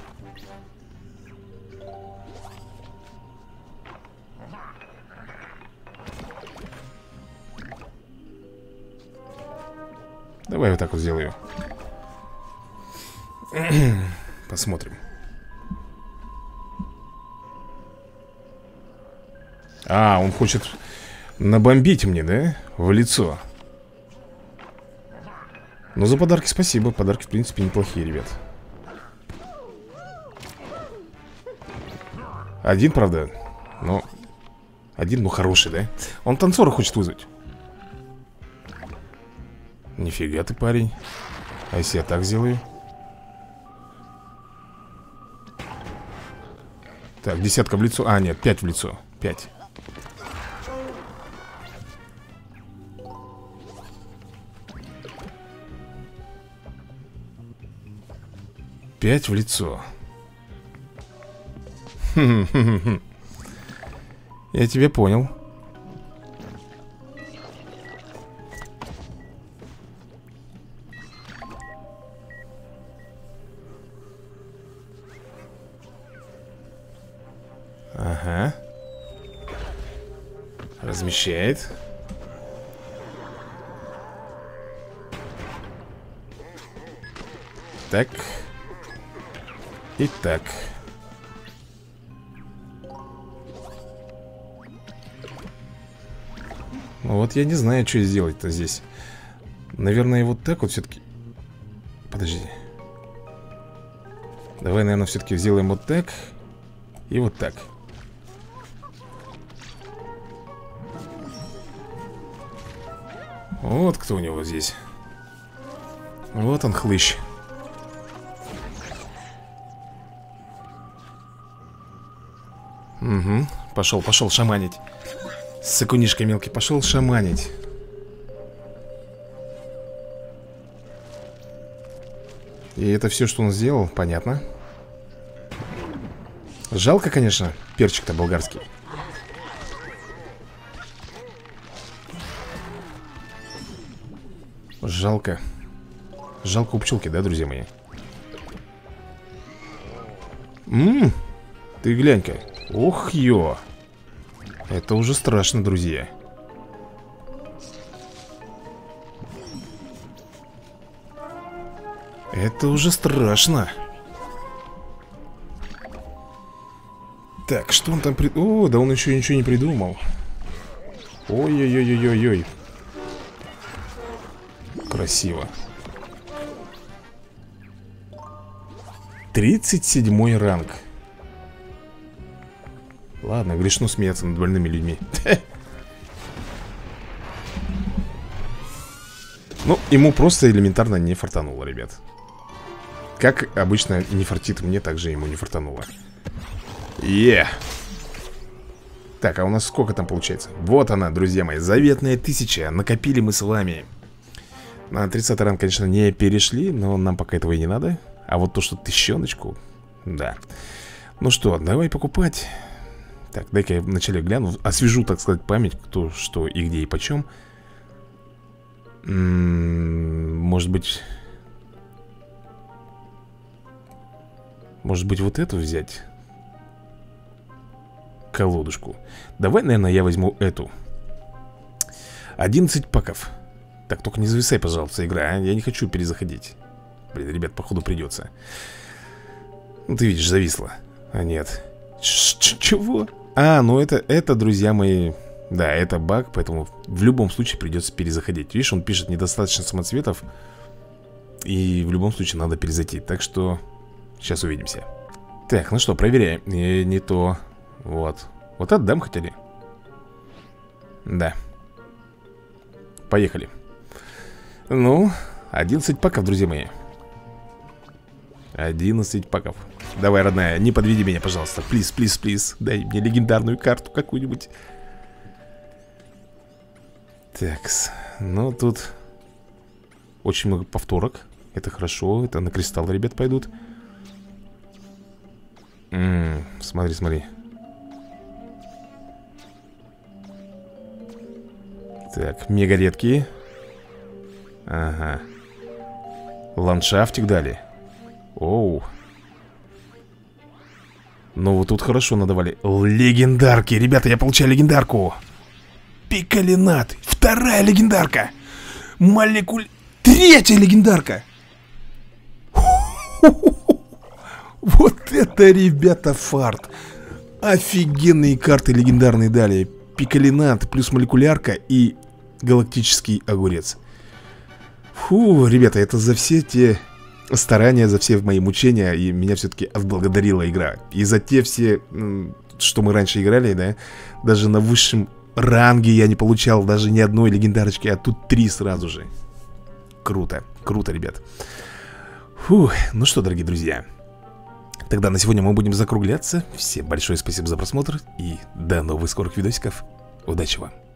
Давай вот так вот сделаю Посмотрим. А, он хочет набомбить мне, да? В лицо. Ну, за подарки спасибо. Подарки, в принципе, неплохие, ребят. Один, правда? Но Один, ну, хороший, да? Он танцора хочет вызвать. Нифига ты, парень. А если я так сделаю? Так, десятка в лицо. А, нет, пять в лицо. Пять. Пять в лицо. Я тебя понял Ага. Размещает. Так. И так Ну вот я не знаю, что сделать-то здесь. Наверное, вот так вот все-таки Подожди. Давай, наверное, все-таки сделаем вот так И вот так Вот кто у него здесь. Вот он, хлыщ. Угу, пошел, пошел шаманить. Сыкунишка мелкий пошел шаманить. И это все, что он сделал, понятно? Жалко, конечно, перчик-то болгарский Жалко. Жалко у пчелки, да, друзья мои? Ммм, ты глянь-ка. Ох, ё. Это уже страшно, друзья. Это уже страшно. Так, что он там при... О, да он еще ничего не придумал. Ой-ой-ой-ой-ой Красиво. 37 ранг. Ладно, грешно смеяться над больными людьми. Ну, ему просто элементарно не фартануло, ребят. Как обычно не фартит мне, так же ему не фартануло. Е. Так, а у нас сколько там получается? Вот она, друзья мои, заветная тысяча. Накопили мы с вами На 30 ранг, конечно, не перешли Но нам пока этого и не надо А вот то, что тысячоночку, да Ну что, давай покупать Так, дай-ка я вначале гляну Освежу, так сказать, память Кто, что и где и почем может быть... Может быть, вот эту взять? Колодушку. Давай, наверное, я возьму эту. 11 паков. Так, только не зависай, пожалуйста, игра, а? Я не хочу перезаходить. Блин, ребят, походу придется. Ну, ты видишь, зависла. А, нет. Ч Чего? А, ну это, это, друзья мои, да, это баг, поэтому в любом случае придется перезаходить Видишь, он пишет недостаточно самоцветов И в любом случае надо перезайти Так что сейчас увидимся Так, ну что, проверяем не, не то Вот Вот отдам хотели Да Поехали Ну, 11 паков, друзья мои 11 паков Давай, родная, не подведи меня, пожалуйста Плиз, плиз, плиз Дай мне легендарную карту какую-нибудь Такс. Ну, тут очень много повторок. Это хорошо. Это на кристалл, ребят, пойдут. М -м, смотри, смотри. Так, мега редкие. Ага. Ландшафтик дали. Оу. Ну вот тут хорошо надавали. Легендарки. Ребята, я получаю легендарку. Пикалинат. Вторая легендарка. Молекуль... Третья легендарка. Вот это, ребята, фарт. Офигенные карты легендарные дали. Пикалинат плюс молекулярка и галактический огурец. Фу, ребята, это за все те старания, за все мои мучения И меня все-таки отблагодарила игра И за те все, что мы раньше играли, да Даже на высшем ранги я не получал даже ни одной легендарочки, а тут три сразу же. Круто, круто, ребят. Фух, ну что, дорогие друзья, тогда на сегодня мы будем закругляться. Всем большое спасибо за просмотр и до новых скорых видосиков. Удачи вам!